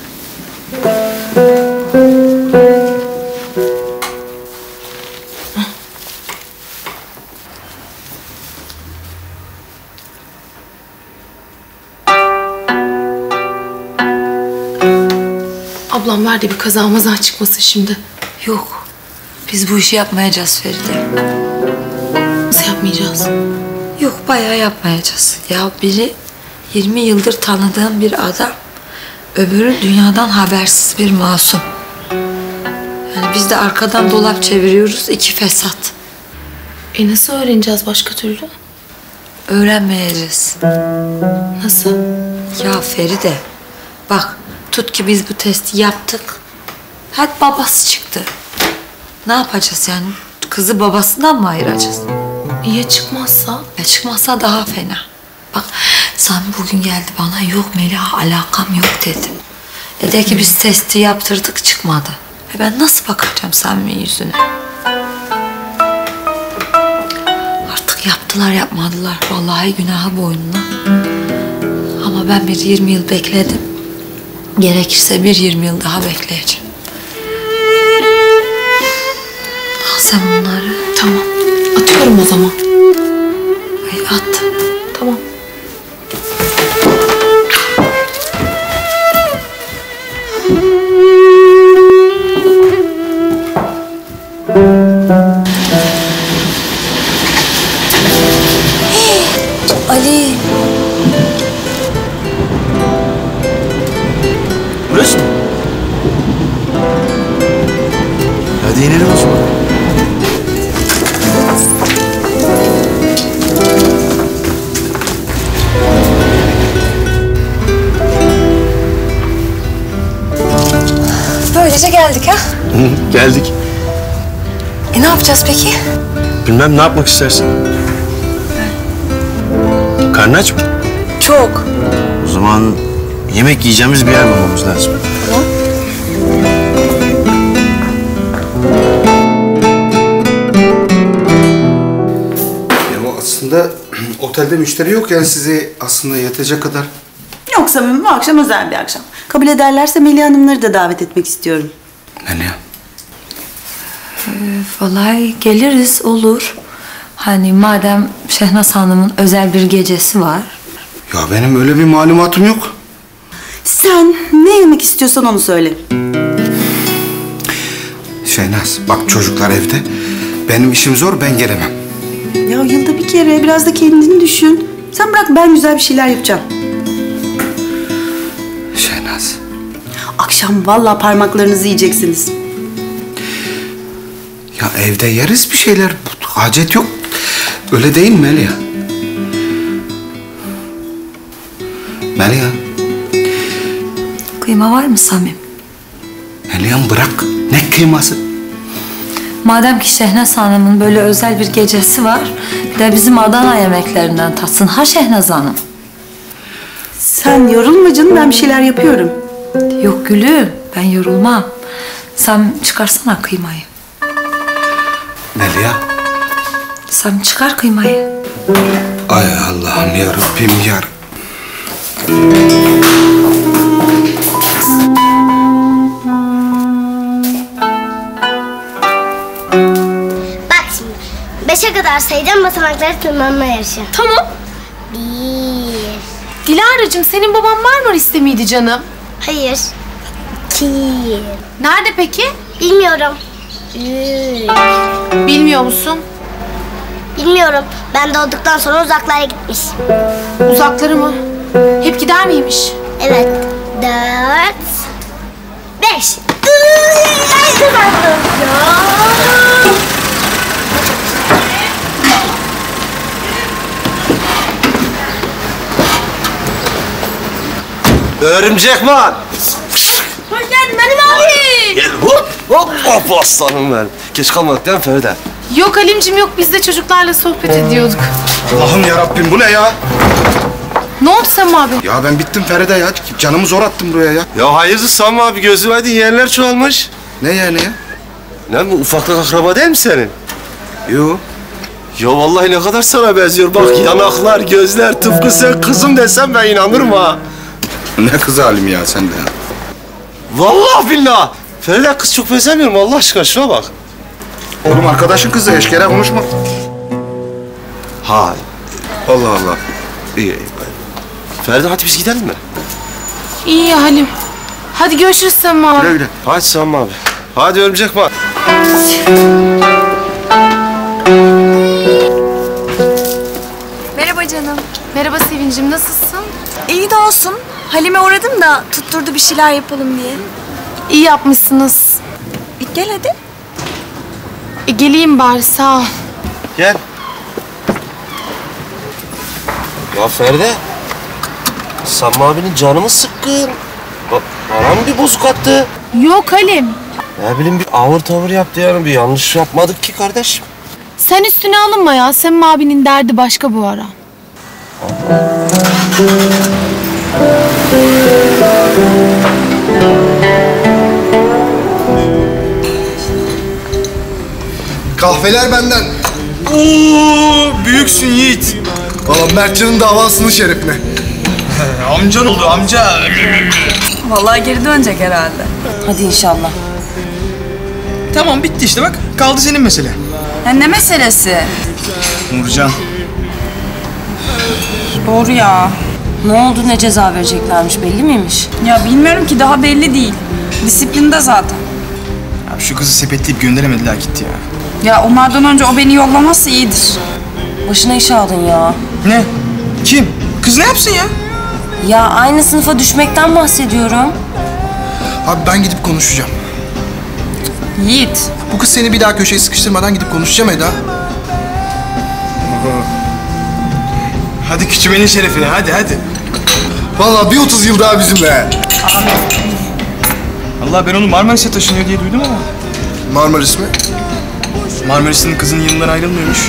Ver de bir kaza maza çıkmasın şimdi.
Yok. Biz bu işi yapmayacağız Feride.
Nasıl yapmayacağız?
Yok bayağı yapmayacağız. Ya biri 20 yıldır tanıdığım bir adam. Öbürü dünyadan habersiz bir masum. Yani biz de arkadan dolap çeviriyoruz iki fesat.
E nasıl öğreneceğiz başka türlü?
Öğrenmeyeceğiz.
Nasıl?
Ya Feride bak tut ki biz bu testi yaptık. Hadi babası çıktı. Ne yapacağız yani? Kızı babasından mı ayıracağız?
Ya çıkmazsa?
Ya çıkmazsa daha fena. Bak Sami bugün geldi bana yok Melih alakam yok dedi. E de ki biz testi yaptırdık çıkmadı. E ben nasıl bakacağım Sami'nin yüzüne? Artık yaptılar yapmadılar. Vallahi günahı boynuna. Ama ben bir 20 yıl bekledim. Gerekirse bir 20 yıl daha bekleyeceğim. Al sen bunları.
Tamam. Atıyorum o zaman.
Ay at.
Bilmem ne yapmak istersin. Karnı aç mı?
Çok.
O zaman yemek yiyeceğimiz bir yer bulmamız lazım.
Ya bu aslında otelde müşteri yok yani size aslında yetecek kadar.
Yok Samim bu akşam özel bir akşam. Kabul ederlerse Melih Hanımları da davet etmek istiyorum.
Melih.
Ee, vallahi geliriz olur. Hani madem Şehnaz Hanım'ın özel bir gecesi var.
Ya benim öyle bir malumatım yok.
Sen ne yemek istiyorsan onu söyle.
Şehnaz bak çocuklar evde. Benim işim zor ben gelemem.
Ya yılda bir kere biraz da kendini düşün. Sen bırak ben güzel bir şeyler yapacağım.
Şehnaz.
Akşam vallahi parmaklarınızı yiyeceksiniz.
Ya evde yeriz bir şeyler. Hacet yok. Öyle değil mi Melia? Melia.
Kıyma var mı Samim?
Melia'm bırak. Ne kıyması?
Madem ki Şehnaz Hanım'ın böyle özel bir gecesi var, bir de bizim Adana yemeklerinden tatsın. Ha Şehnaz Hanım?
Sen yorulma canım ben bir şeyler yapıyorum.
Yok gülüm, ben yorulmam. Sen çıkarsana kıymayı.
Melia.
Sen çıkar kıymayı.
Ay Allah'ım ya Rabbim ya.
Bak şimdi. Beşe kadar sayacağım basamakları tırmanma yarışı.
Tamam.
Bir.
Dilara'cığım senin baban Marmaris'te miydi canım?
Hayır. Kim?
Nerede peki?
Bilmiyorum.
Bilmiyor musun?
Bilmiyorum. Ben doğduktan sonra uzaklara gitmiş.
Uzakları mı? Hep gider miymiş?
Evet. Dört. Beş. Ben kazandım. Ya.
Örümcek man.
Benim abi.
Gel hop hop hop aslanım ben. Geç kalmadık değil mi Feride?
Yok Halimcim yok biz de çocuklarla sohbet ediyorduk.
Allah'ım ya Rabbim bu ne ya?
Ne oldu Samim abi?
Ya ben bittim Feride ya. Canımı zor attım buraya ya.
Ya hayırdır Sami abi gözüm aydın yeğenler çoğalmış.
Ne yani ya?
Ne bu ufaklık akraba değil mi senin?
Yo.
Ya vallahi ne kadar sana benziyor. Bak yanaklar, gözler tıpkı sen kızım desem ben inanırım ha.
Ne kız halim ya sen de ya.
Vallahi billahi. Feride kız çok benzemiyor mu Allah aşkına şuna bak.
Oğlum arkadaşın kızı eşkere konuşma.
Ha.
Allah Allah.
İyi iyi. Feride hadi biz gidelim mi?
İyi ya Halim. Hadi görüşürüz abi.
Güle güle. Hadi Sami abi. Hadi örümcek man.
Merhaba canım.
Merhaba Sevincim nasılsın?
İyi de olsun. Halime uğradım da tutturdu bir şeyler yapalım diye.
İyi yapmışsınız.
E, gel hadi.
E, geleyim bari sağ ol.
Gel. Ya Feride. Sami abinin canı mı sıkkın? Ba- Bana mı bir bozuk attı?
Yok Halim.
Ne bileyim bir ağır tavır yaptı yani bir yanlış yapmadık ki kardeşim.
Sen üstüne alınma ya. Samim abinin derdi başka bu ara.
Kahveler benden. Oo, büyüksün Yiğit. Valla Mertcan'ın davasının şerefine.
Amcan oldu amca.
Vallahi geri dönecek herhalde.
Hadi inşallah.
Tamam bitti işte bak. Kaldı senin mesele.
Ya ne meselesi?
Nurcan.
Doğru ya.
Ne oldu ne ceza vereceklermiş belli miymiş?
Ya bilmiyorum ki daha belli değil. Disiplinde zaten.
Ya şu kızı sepetleyip gönderemediler gitti ya.
Ya onlardan önce o beni yollamazsa iyidir.
Başına iş aldın ya.
Ne? Kim? Kız ne yapsın ya?
Ya aynı sınıfa düşmekten bahsediyorum.
Abi ben gidip konuşacağım.
Yiğit.
Bu kız seni bir daha köşeye sıkıştırmadan gidip konuşacağım Eda.
Hadi küçümenin şerefine hadi hadi.
Vallahi bir 30 yıl daha bizimle.
Allah ben onu Marmaris'e taşınıyor diye duydum ama.
Marmaris mi?
Marmaris'in kızının yanından ayrılmıyormuş.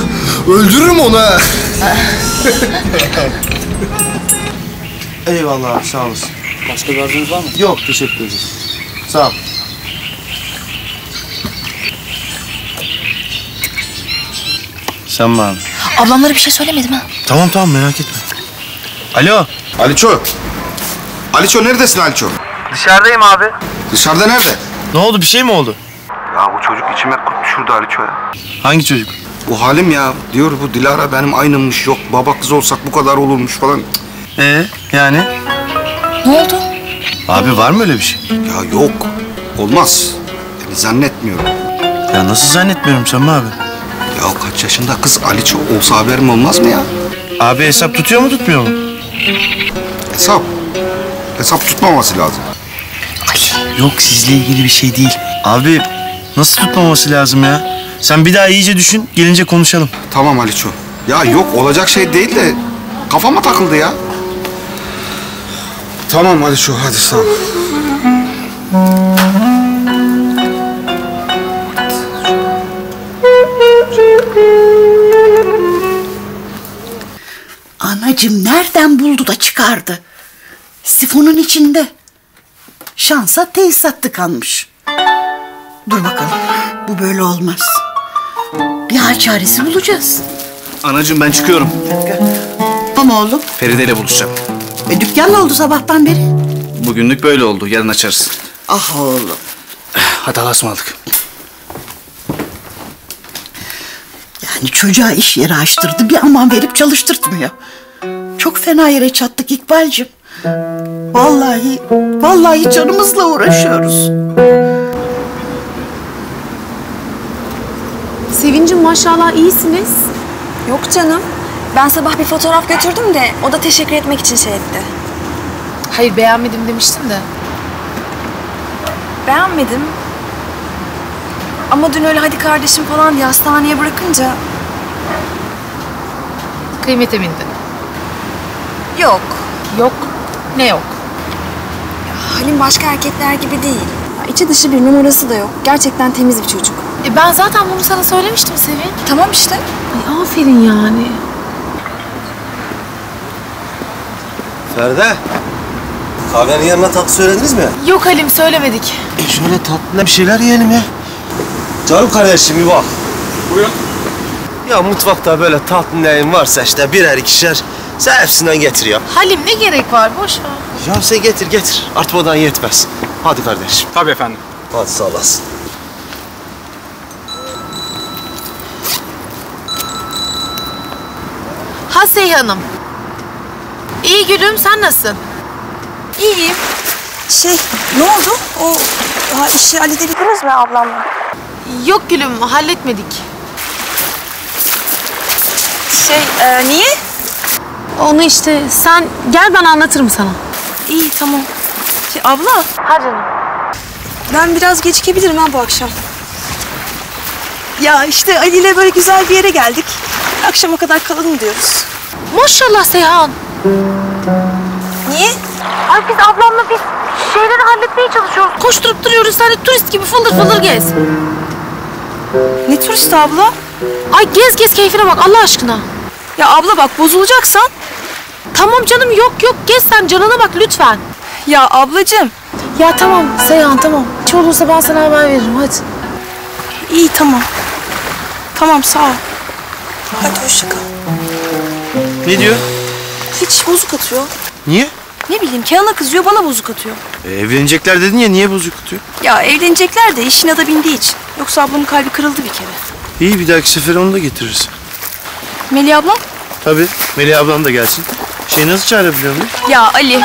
Öldürürüm onu ha.
Eyvallah sağ olasın.
Başka bir arzunuz var mı?
Yok teşekkür ederiz. Sağ ol. Sen mi abi?
Ablamlara bir şey söylemedim ha.
Tamam tamam merak etme. Alo.
Aliço. Aliço neredesin Aliço?
Dışarıdayım abi.
Dışarıda nerede?
Ne oldu bir şey mi oldu?
Ya bu çocuk içime kurt düşürdü Aliço ya.
Hangi çocuk?
Bu halim ya. Diyor bu Dilara benim aynımmış. Yok baba kız olsak bu kadar olurmuş falan.
Ee yani?
Ne oldu?
Abi var mı öyle bir şey?
Ya yok. Olmaz. Yani zannetmiyorum.
Ya nasıl zannetmiyorum Sami abi?
Ya kaç yaşında kız Aliço olsa haberim olmaz mı ya?
Abi hesap tutuyor mu tutmuyor mu?
Hesap. Hesap tutmaması lazım.
Yok sizle ilgili bir şey değil. Abi nasıl tutmaması lazım ya? Sen bir daha iyice düşün gelince konuşalım.
Tamam Aliço. Ya yok olacak şey değil de kafama takıldı ya. Tamam Aliço hadi sağ ol.
Anacım nereden buldu da çıkardı? Sifonun içinde. Şansa tesisat tıkanmış. Dur bakalım. Bu böyle olmaz. Bir hal çaresi bulacağız.
Anacığım ben çıkıyorum.
Ama oğlum.
Feride ile buluşacağım.
E, dükkan ne oldu sabahtan beri?
Bugünlük böyle oldu. Yarın açarız.
Ah oğlum.
Hadi Allah'a ısmarladık.
Yani çocuğa iş yeri açtırdı. Bir aman verip çalıştırtmıyor. Çok fena yere çattık İkbal'cim. Vallahi, vallahi canımızla uğraşıyoruz.
Sevincim maşallah iyisiniz.
Yok canım. Ben sabah bir fotoğraf götürdüm de o da teşekkür etmek için şey etti.
Hayır beğenmedim demiştin de.
Beğenmedim. Ama dün öyle hadi kardeşim falan diye hastaneye bırakınca
Kıymete bindin.
Yok.
Yok. Ne yok?
Halim başka erkekler gibi değil. Ya İçi dışı bir numarası da yok. Gerçekten temiz bir çocuk.
E ben zaten bunu sana söylemiştim Sevin.
Tamam işte.
Ay aferin yani.
Feride. Kahvenin yanına tatlı söylediniz mi?
Yok Halim söylemedik.
E şöyle tatlı bir şeyler yiyelim ya. Canım kardeşim bir bak.
Buyurun.
Ya mutfakta böyle tatlı neyin varsa işte birer ikişer sen hepsinden getir ya.
Halim ne gerek var boş ver.
Ya sen getir getir. Artmadan yetmez. Hadi kardeşim.
Tabii efendim.
Hadi sağ olasın.
Ha Seyhan'ım. İyi gülüm sen nasılsın?
İyiyim. Şey, ne oldu? O ha, işi halledebildiniz mi ablamla?
Yok gülüm halletmedik.
Şey, e, niye?
Onu işte sen gel ben anlatırım sana.
İyi, tamam. Şey, abla.
Ha canım.
Ben biraz gecikebilirim ha bu akşam. Ya işte Ali ile böyle güzel bir yere geldik. Akşama kadar kalalım diyoruz.
Maşallah Seyhan.
Niye?
Ay biz ablamla biz şeyleri halletmeye çalışıyoruz. Koşturup duruyoruz sen de turist gibi fıldır fıldır gez.
Ne turist abla?
Ay gez gez keyfine bak Allah aşkına.
Ya abla bak bozulacaksan.
Tamam canım yok yok gez sen canına bak lütfen.
Ya ablacığım.
Ya tamam Seyhan tamam. Hiç olursa ben sana haber veririm hadi.
İyi tamam. Tamam sağ ol. Hadi hoşça kal.
Ne diyor?
Hiç bozuk atıyor.
Niye?
Ne bileyim Kenan'a kızıyor bana bozuk atıyor.
E, evlenecekler dedin ya niye bozuk tutuyor?
Ya evlenecekler de işine de bindiği için. Yoksa ablamın kalbi kırıldı bir kere.
İyi bir dahaki sefer onu da getiririz.
Melih ablam?
Tabii Melih ablam da gelsin. Şey nasıl çağırabiliyor muyum?
Ya Ali.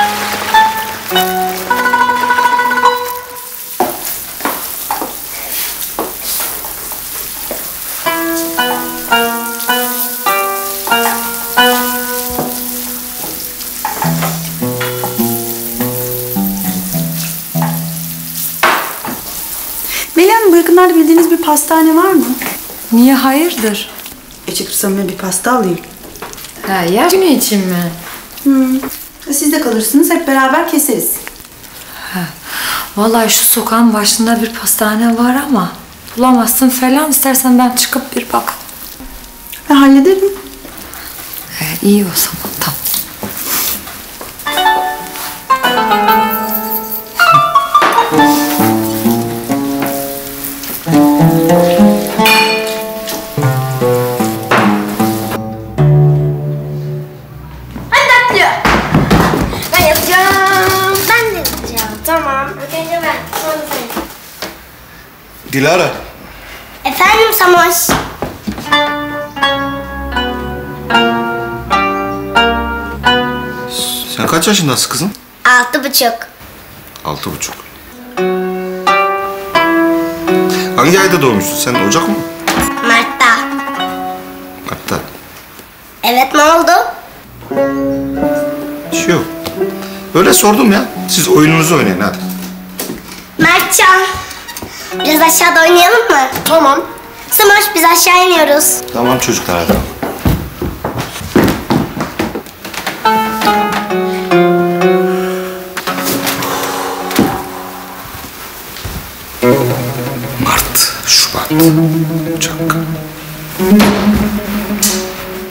Melih Hanım bu yakınlarda bildiğiniz bir pastane var mı?
Niye hayırdır?
Çıkırsam ben bir pasta alayım.
Ha yer günü için mi?
Hmm. Siz de kalırsınız hep beraber keseriz.
Vallahi şu sokağın başında bir pastane var ama bulamazsın falan. İstersen ben çıkıp bir bak.
Ben hallederim.
He, iyi o zaman tamam.
Dilara.
Efendim Samoş.
Sen kaç yaşındasın kızım?
Altı buçuk.
Altı buçuk. Hangi ayda doğmuştun sen? Ocak mı?
Mart'ta.
Hatta
Evet ne oldu?
bir şey yok. Öyle sordum ya. Siz oyununuzu oynayın hadi.
Mertcan. Biraz aşağıda oynayalım mı? Tamam. Samoş biz aşağı iniyoruz.
Tamam çocuklar hadi. Mart, Şubat, Ocak.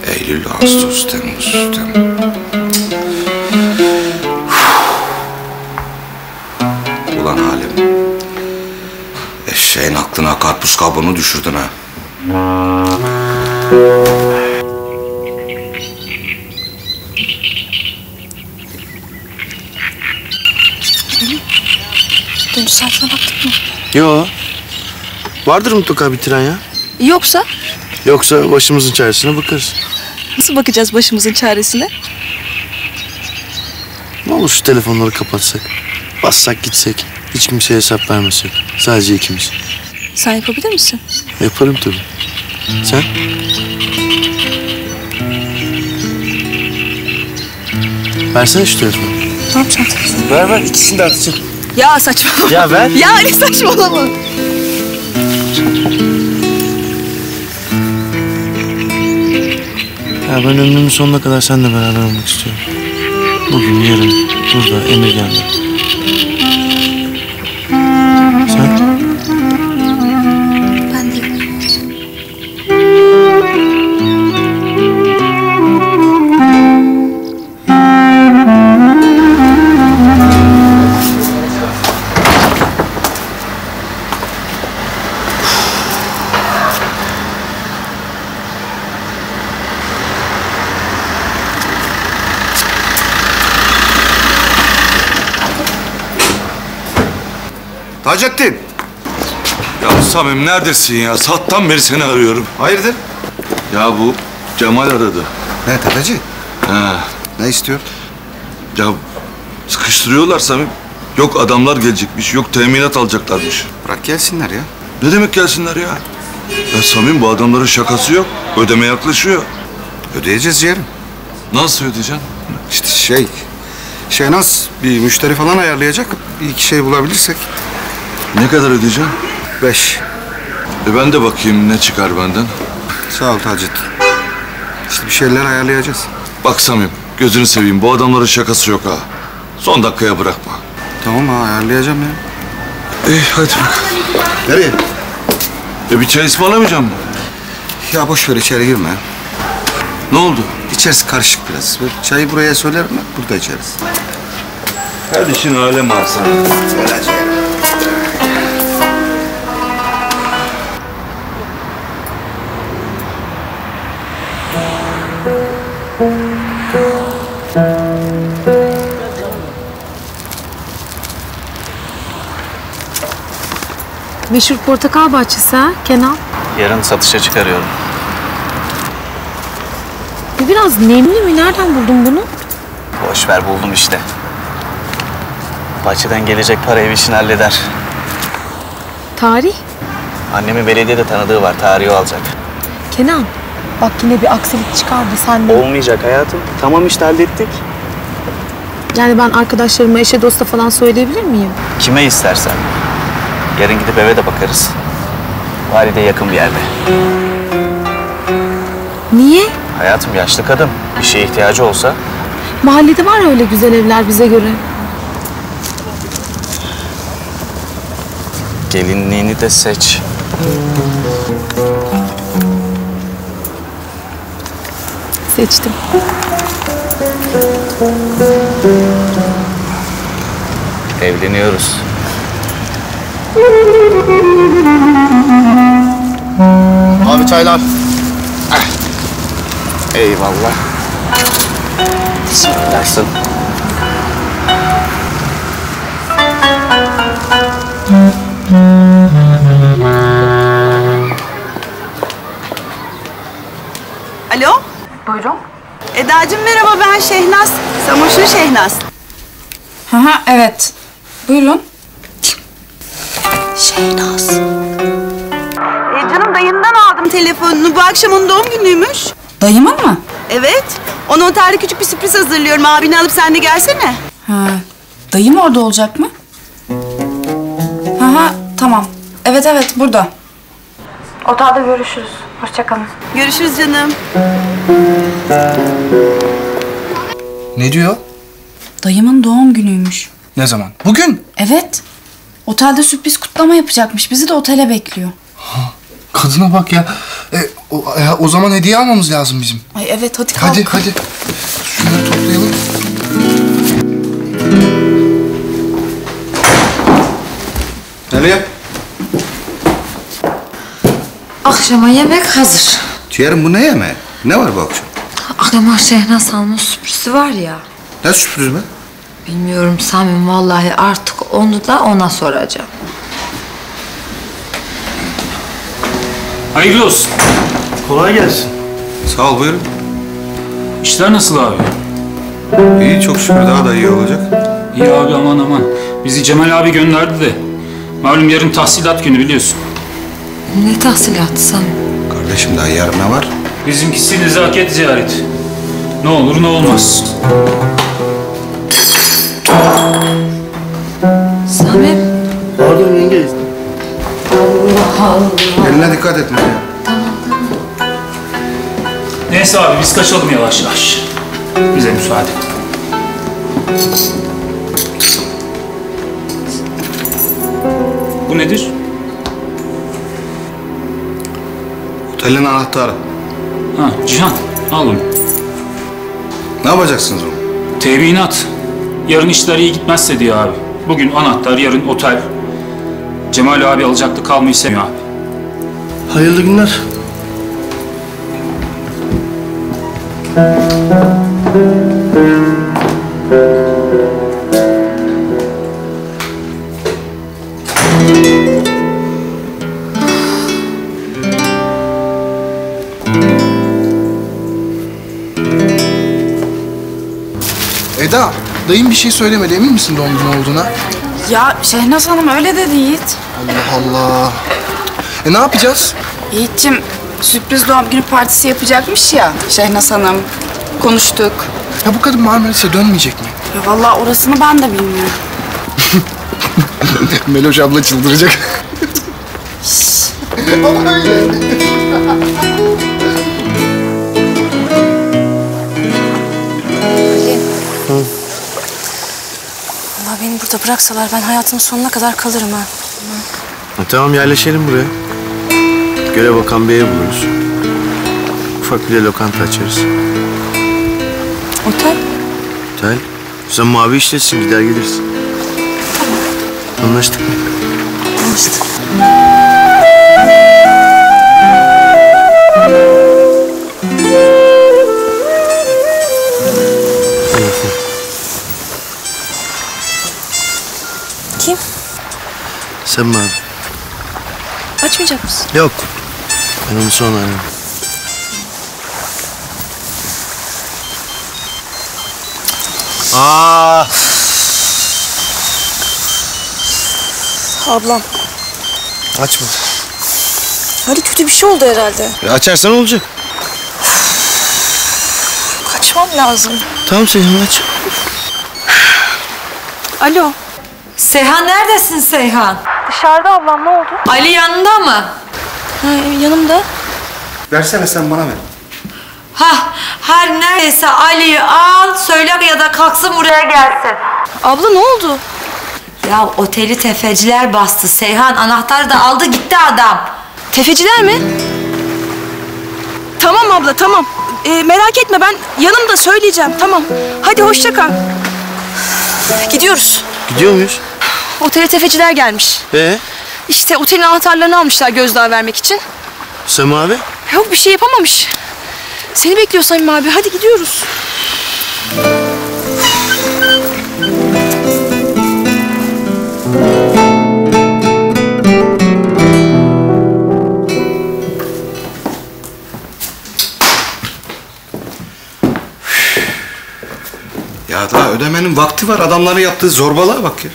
Eylül, Ağustos, Temmuz, Temmuz. Kabuğunu düşürdün ha.
Dönüş saatine baktık mı?
Yo. Vardır mutlaka bitiren ya.
Yoksa
Yoksa başımızın çaresine bakarız.
nasıl bakacağız başımızın çaresine?
olur şu telefonları kapatsak? Bassak gitsek. Hiç kimseye hesap vermesek. Sadece ikimiz.
Sen yapabilir misin?
Yaparım tabii. Sen? Versene şu telefonu.
Ne yapacaksın?
Ver ver ikisini de atacağım.
Ya saçmalama.
Ya ver.
Ya ne saçmalama.
Ya ben ömrümün sonuna kadar seninle beraber olmak istiyorum. Bugün, yarın, burada, Emirgan'da.
Taceddin.
Ya Samim neredesin ya? Saattan beri seni arıyorum.
Hayırdır?
Ya bu Cemal aradı.
Ne tepeci?
He.
Ne istiyor?
Ya sıkıştırıyorlar Samim. Yok adamlar gelecekmiş, yok teminat alacaklarmış.
Bırak gelsinler ya.
Ne demek gelsinler ya? Ya Samim bu adamların şakası yok. Ödeme yaklaşıyor.
Ödeyeceğiz yerim.
Nasıl ödeyeceksin?
İşte şey... Şehnaz bir müşteri falan ayarlayacak. Bir iki şey bulabilirsek.
Ne kadar ödeyeceksin?
Beş.
E ben de bakayım ne çıkar benden.
Sağ ol Taceddin. İşte bir şeyler ayarlayacağız.
Bak Samim, gözünü seveyim. Bu adamların şakası yok ha. Son dakikaya bırakma.
Tamam ha ayarlayacağım ya.
İyi hadi bak.
Nereye?
E bir çay ısmarlamayacağım mı?
Ya boş ver içeri girme.
Ne oldu?
İçerisi karışık biraz. Çayı buraya söylerim ben burada içeriz.
Her işin alem alsın.
Meşhur portakal bahçesi ha Kenan.
Yarın satışa çıkarıyorum.
Bu biraz nemli mi? Nereden buldun bunu?
Boş ver buldum işte. Bahçeden gelecek para ev işini halleder.
Tarih.
Annemin belediyede tanıdığı var. Tarihi o alacak.
Kenan. Bak yine bir aksilik çıkardı sende.
Olmayacak hayatım. Tamam işte hallettik.
Yani ben arkadaşlarıma, eşe, dosta falan söyleyebilir miyim?
Kime istersen. Yarın gidip eve de bakarız. Valide yakın bir yerde.
Niye?
Hayatım yaşlı kadın. Bir şeye ihtiyacı olsa
Mahallede var öyle güzel evler bize göre.
gelinliğini de seç.
Seçtim.
Evleniyoruz.
Abi çaylar.
Eyvallah. Söylersin.
Alo?
Buyurun.
Eda'cığım merhaba ben Şehnaz. Samoş'un Şehnaz.
Hı hı evet. Buyurun.
Şehnaz. E, canım dayından aldım telefonunu. Bu akşam onun doğum günüymüş.
Dayımın mı?
Evet. Ona otelde küçük bir sürpriz hazırlıyorum. Abini alıp sen de gelsene.
Ha. Dayım orada olacak mı? Hı tamam. Evet evet burada. Otelde görüşürüz. Hoşçakalın.
Görüşürüz canım.
Ne diyor?
Dayımın doğum günüymüş.
Ne zaman? Bugün.
Evet. Otelde sürpriz kutlama yapacakmış. Bizi de otele bekliyor.
Kadına bak ya. E, o, e, o zaman hediye almamız lazım bizim.
Ay evet hadi kalk.
Hadi hadi. Şunları toplayalım.
Nereye?
Akşama yemek hazır.
Ciğerim bu ne yeme? Ne var bu akşam?
Akşama Şehnaz Hanım'ın sürprizi var ya.
Ne sürpriz be?
Bilmiyorum Samim vallahi artık onu da ona soracağım.
Hayırlı olsun.
Kolay gelsin.
Sağ ol buyurun.
İşler nasıl abi?
İyi çok şükür daha da iyi olacak.
İyi abi aman aman. Bizi Cemal abi gönderdi de. Malum yarın tahsilat günü biliyorsun.
Ne tahsilatı sen?
Kardeşim daha yarın ne var?
Bizimkisi nezaket ziyareti. Ne olur ne olmaz.
Samim.
Pardon yenge.
Allah Allah.
Eline dikkat et Meryem.
Neyse abi biz kaçalım yavaş yavaş. Bize müsaade. Bu nedir?
Otelin anahtarı.
Ha Cihan al onu.
Ne yapacaksınız onu?
Teminat. Yarın işler iyi gitmezse diyor abi. Bugün anahtar, yarın otel. Cemal abi alacaktı kalmayı sevmiyor abi.
Hayırlı günler.
Şey söylemedi. Emin misin doğum günü olduğuna?
Ya Şehnaz Hanım öyle dedi Yiğit.
Allah Allah. E ne yapacağız?
Yiğit'cim sürpriz doğum günü partisi yapacakmış ya Şehnaz Hanım. Konuştuk.
Ya bu kadın Marmaris'e dönmeyecek mi?
Ya vallahi orasını ben de bilmiyorum.
Meloş abla çıldıracak.
Allah burada bıraksalar ben hayatımın sonuna kadar kalırım ha.
Ha, tamam yerleşelim buraya. Göle bakan bir ev buluruz. Ufak bir de lokanta açarız.
Otel?
Otel. Sen mavi işletsin gider geliriz. Anlaştık mı?
Anlaştık.
Sen mi abi?
Açmayacak mısın?
Yok. Ben onu sonra ararım. Aa,
Ablam.
açma.
Hadi kötü bir şey oldu herhalde.
E, açarsan olacak.
Kaçmam lazım.
Tamam Seyhan aç.
Alo.
Seyhan neredesin Seyhan?
Dışarıda ablam ne oldu?
Ali yanında mı?
Ha, yanımda.
Versene sen bana ver.
Ha, her neredeyse Ali'yi al, söyle ya da kalksın buraya gelsin.
Abla ne oldu?
Ya oteli tefeciler bastı. Seyhan anahtarı da aldı gitti adam.
Tefeciler mi? Tamam abla tamam. Ee, merak etme ben yanımda söyleyeceğim tamam. Hadi hoşça kal. Gidiyoruz.
Gidiyor muyuz?
Otele tefeciler gelmiş.
Ee,
İşte otelin anahtarlarını almışlar gözdağı vermek için.
Sam abi?
Yok bir şey yapamamış. Seni bekliyor Samim abi. Hadi gidiyoruz.
Ya daha ödemenin vakti var. Adamların yaptığı zorbalığa bak ya.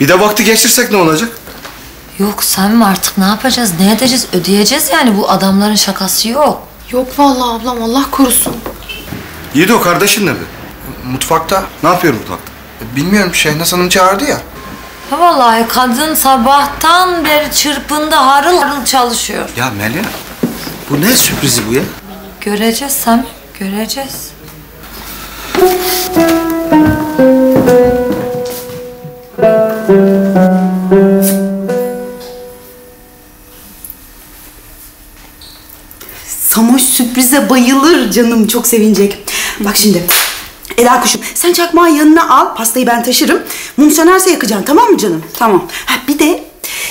Bir de vakti geçirsek ne olacak?
Yok Samim artık ne yapacağız, ne edeceğiz? Ödeyeceğiz yani bu adamların şakası yok.
Yok vallahi ablam Allah korusun.
Yiğido kardeşin nerede?
Mutfakta.
Ne yapıyor mutfakta?
Bilmiyorum Şehnaz Hanım çağırdı ya.
Ha vallahi kadın sabahtan beri çırpında harıl harıl çalışıyor.
Ya Melia, bu ne sürprizi bu ya?
Göreceğiz Samim, göreceğiz.
Sürprize bayılır canım. Çok sevinecek. Bak şimdi. Ela kuşum sen çakmağı yanına al. Pastayı ben taşırım. Mum sönerse yakacaksın tamam mı canım? Tamam. Ha, bir de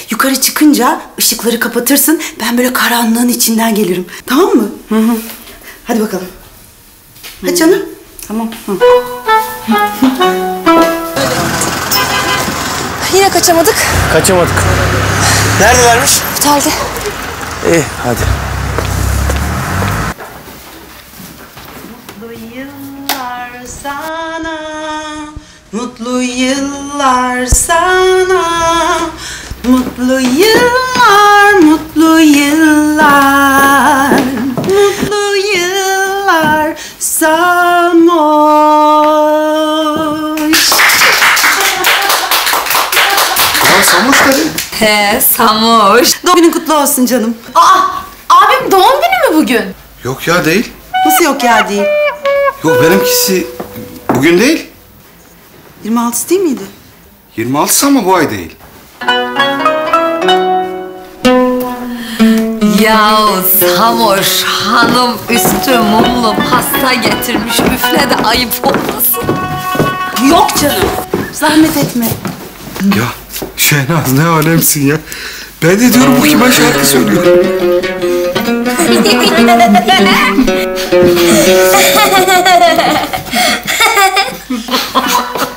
yukarı çıkınca ışıkları kapatırsın. Ben böyle karanlığın içinden gelirim. Tamam mı? Hı hı. Hadi bakalım. Hadi canım. Tamam. Hı.
Yine kaçamadık.
Kaçamadık. Neredelermiş?
Otelde.
İyi hadi.
Mutlu yıllar sana, mutlu yıllar, mutlu yıllar, mutlu yıllar Samoş.
Ya Samuş dedi.
He Samuş.
Doğum günün kutlu olsun canım.
Aa, abim doğum günü mü bugün?
Yok ya değil.
Nasıl yok ya değil?
Yok benimkisi bugün değil.
26 değil miydi?
26'sı ama bu ay değil.
Ya Samuş hanım üstü mumlu pasta getirmiş üfle de ayıp olmasın.
Yok canım. Zahmet etme.
Ya Şehnaz ne alemsin ya. Ben de diyorum bu kime şarkı söylüyor.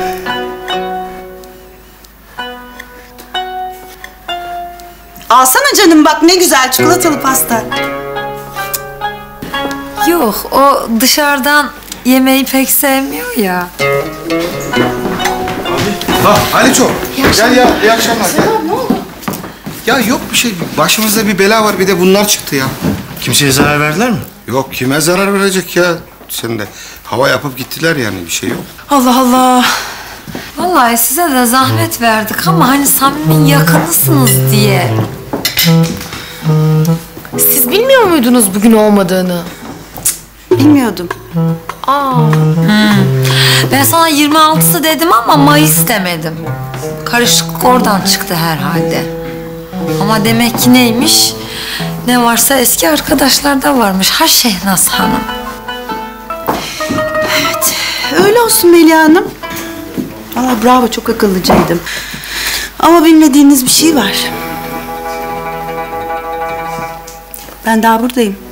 bak ne güzel çikolatalı pasta.
Yok o dışarıdan yemeği pek sevmiyor ya.
Ha Aliço. Gel ya iyi akşamlar. Gel. ne oldu? Ya yok bir şey. Başımızda bir bela var bir de bunlar çıktı ya.
Kimseye zarar verdiler mi?
Yok kime zarar verecek ya? Sen de hava yapıp gittiler yani bir şey yok.
Allah Allah. Vallahi size de zahmet verdik ama hani samimi yakınısınız diye.
Siz bilmiyor muydunuz bugün olmadığını?
Bilmiyordum.
Aa.
Ben sana 26'sı dedim ama Mayıs demedim. Karışıklık oradan çıktı herhalde. Ama demek ki neymiş? Ne varsa eski arkadaşlarda varmış. Ha Şehnaz Hanım.
Evet, öyle olsun Melih Hanım. Valla bravo çok akıllıcaydım. Ama bilmediğiniz bir şey var. Ben daha buradayım.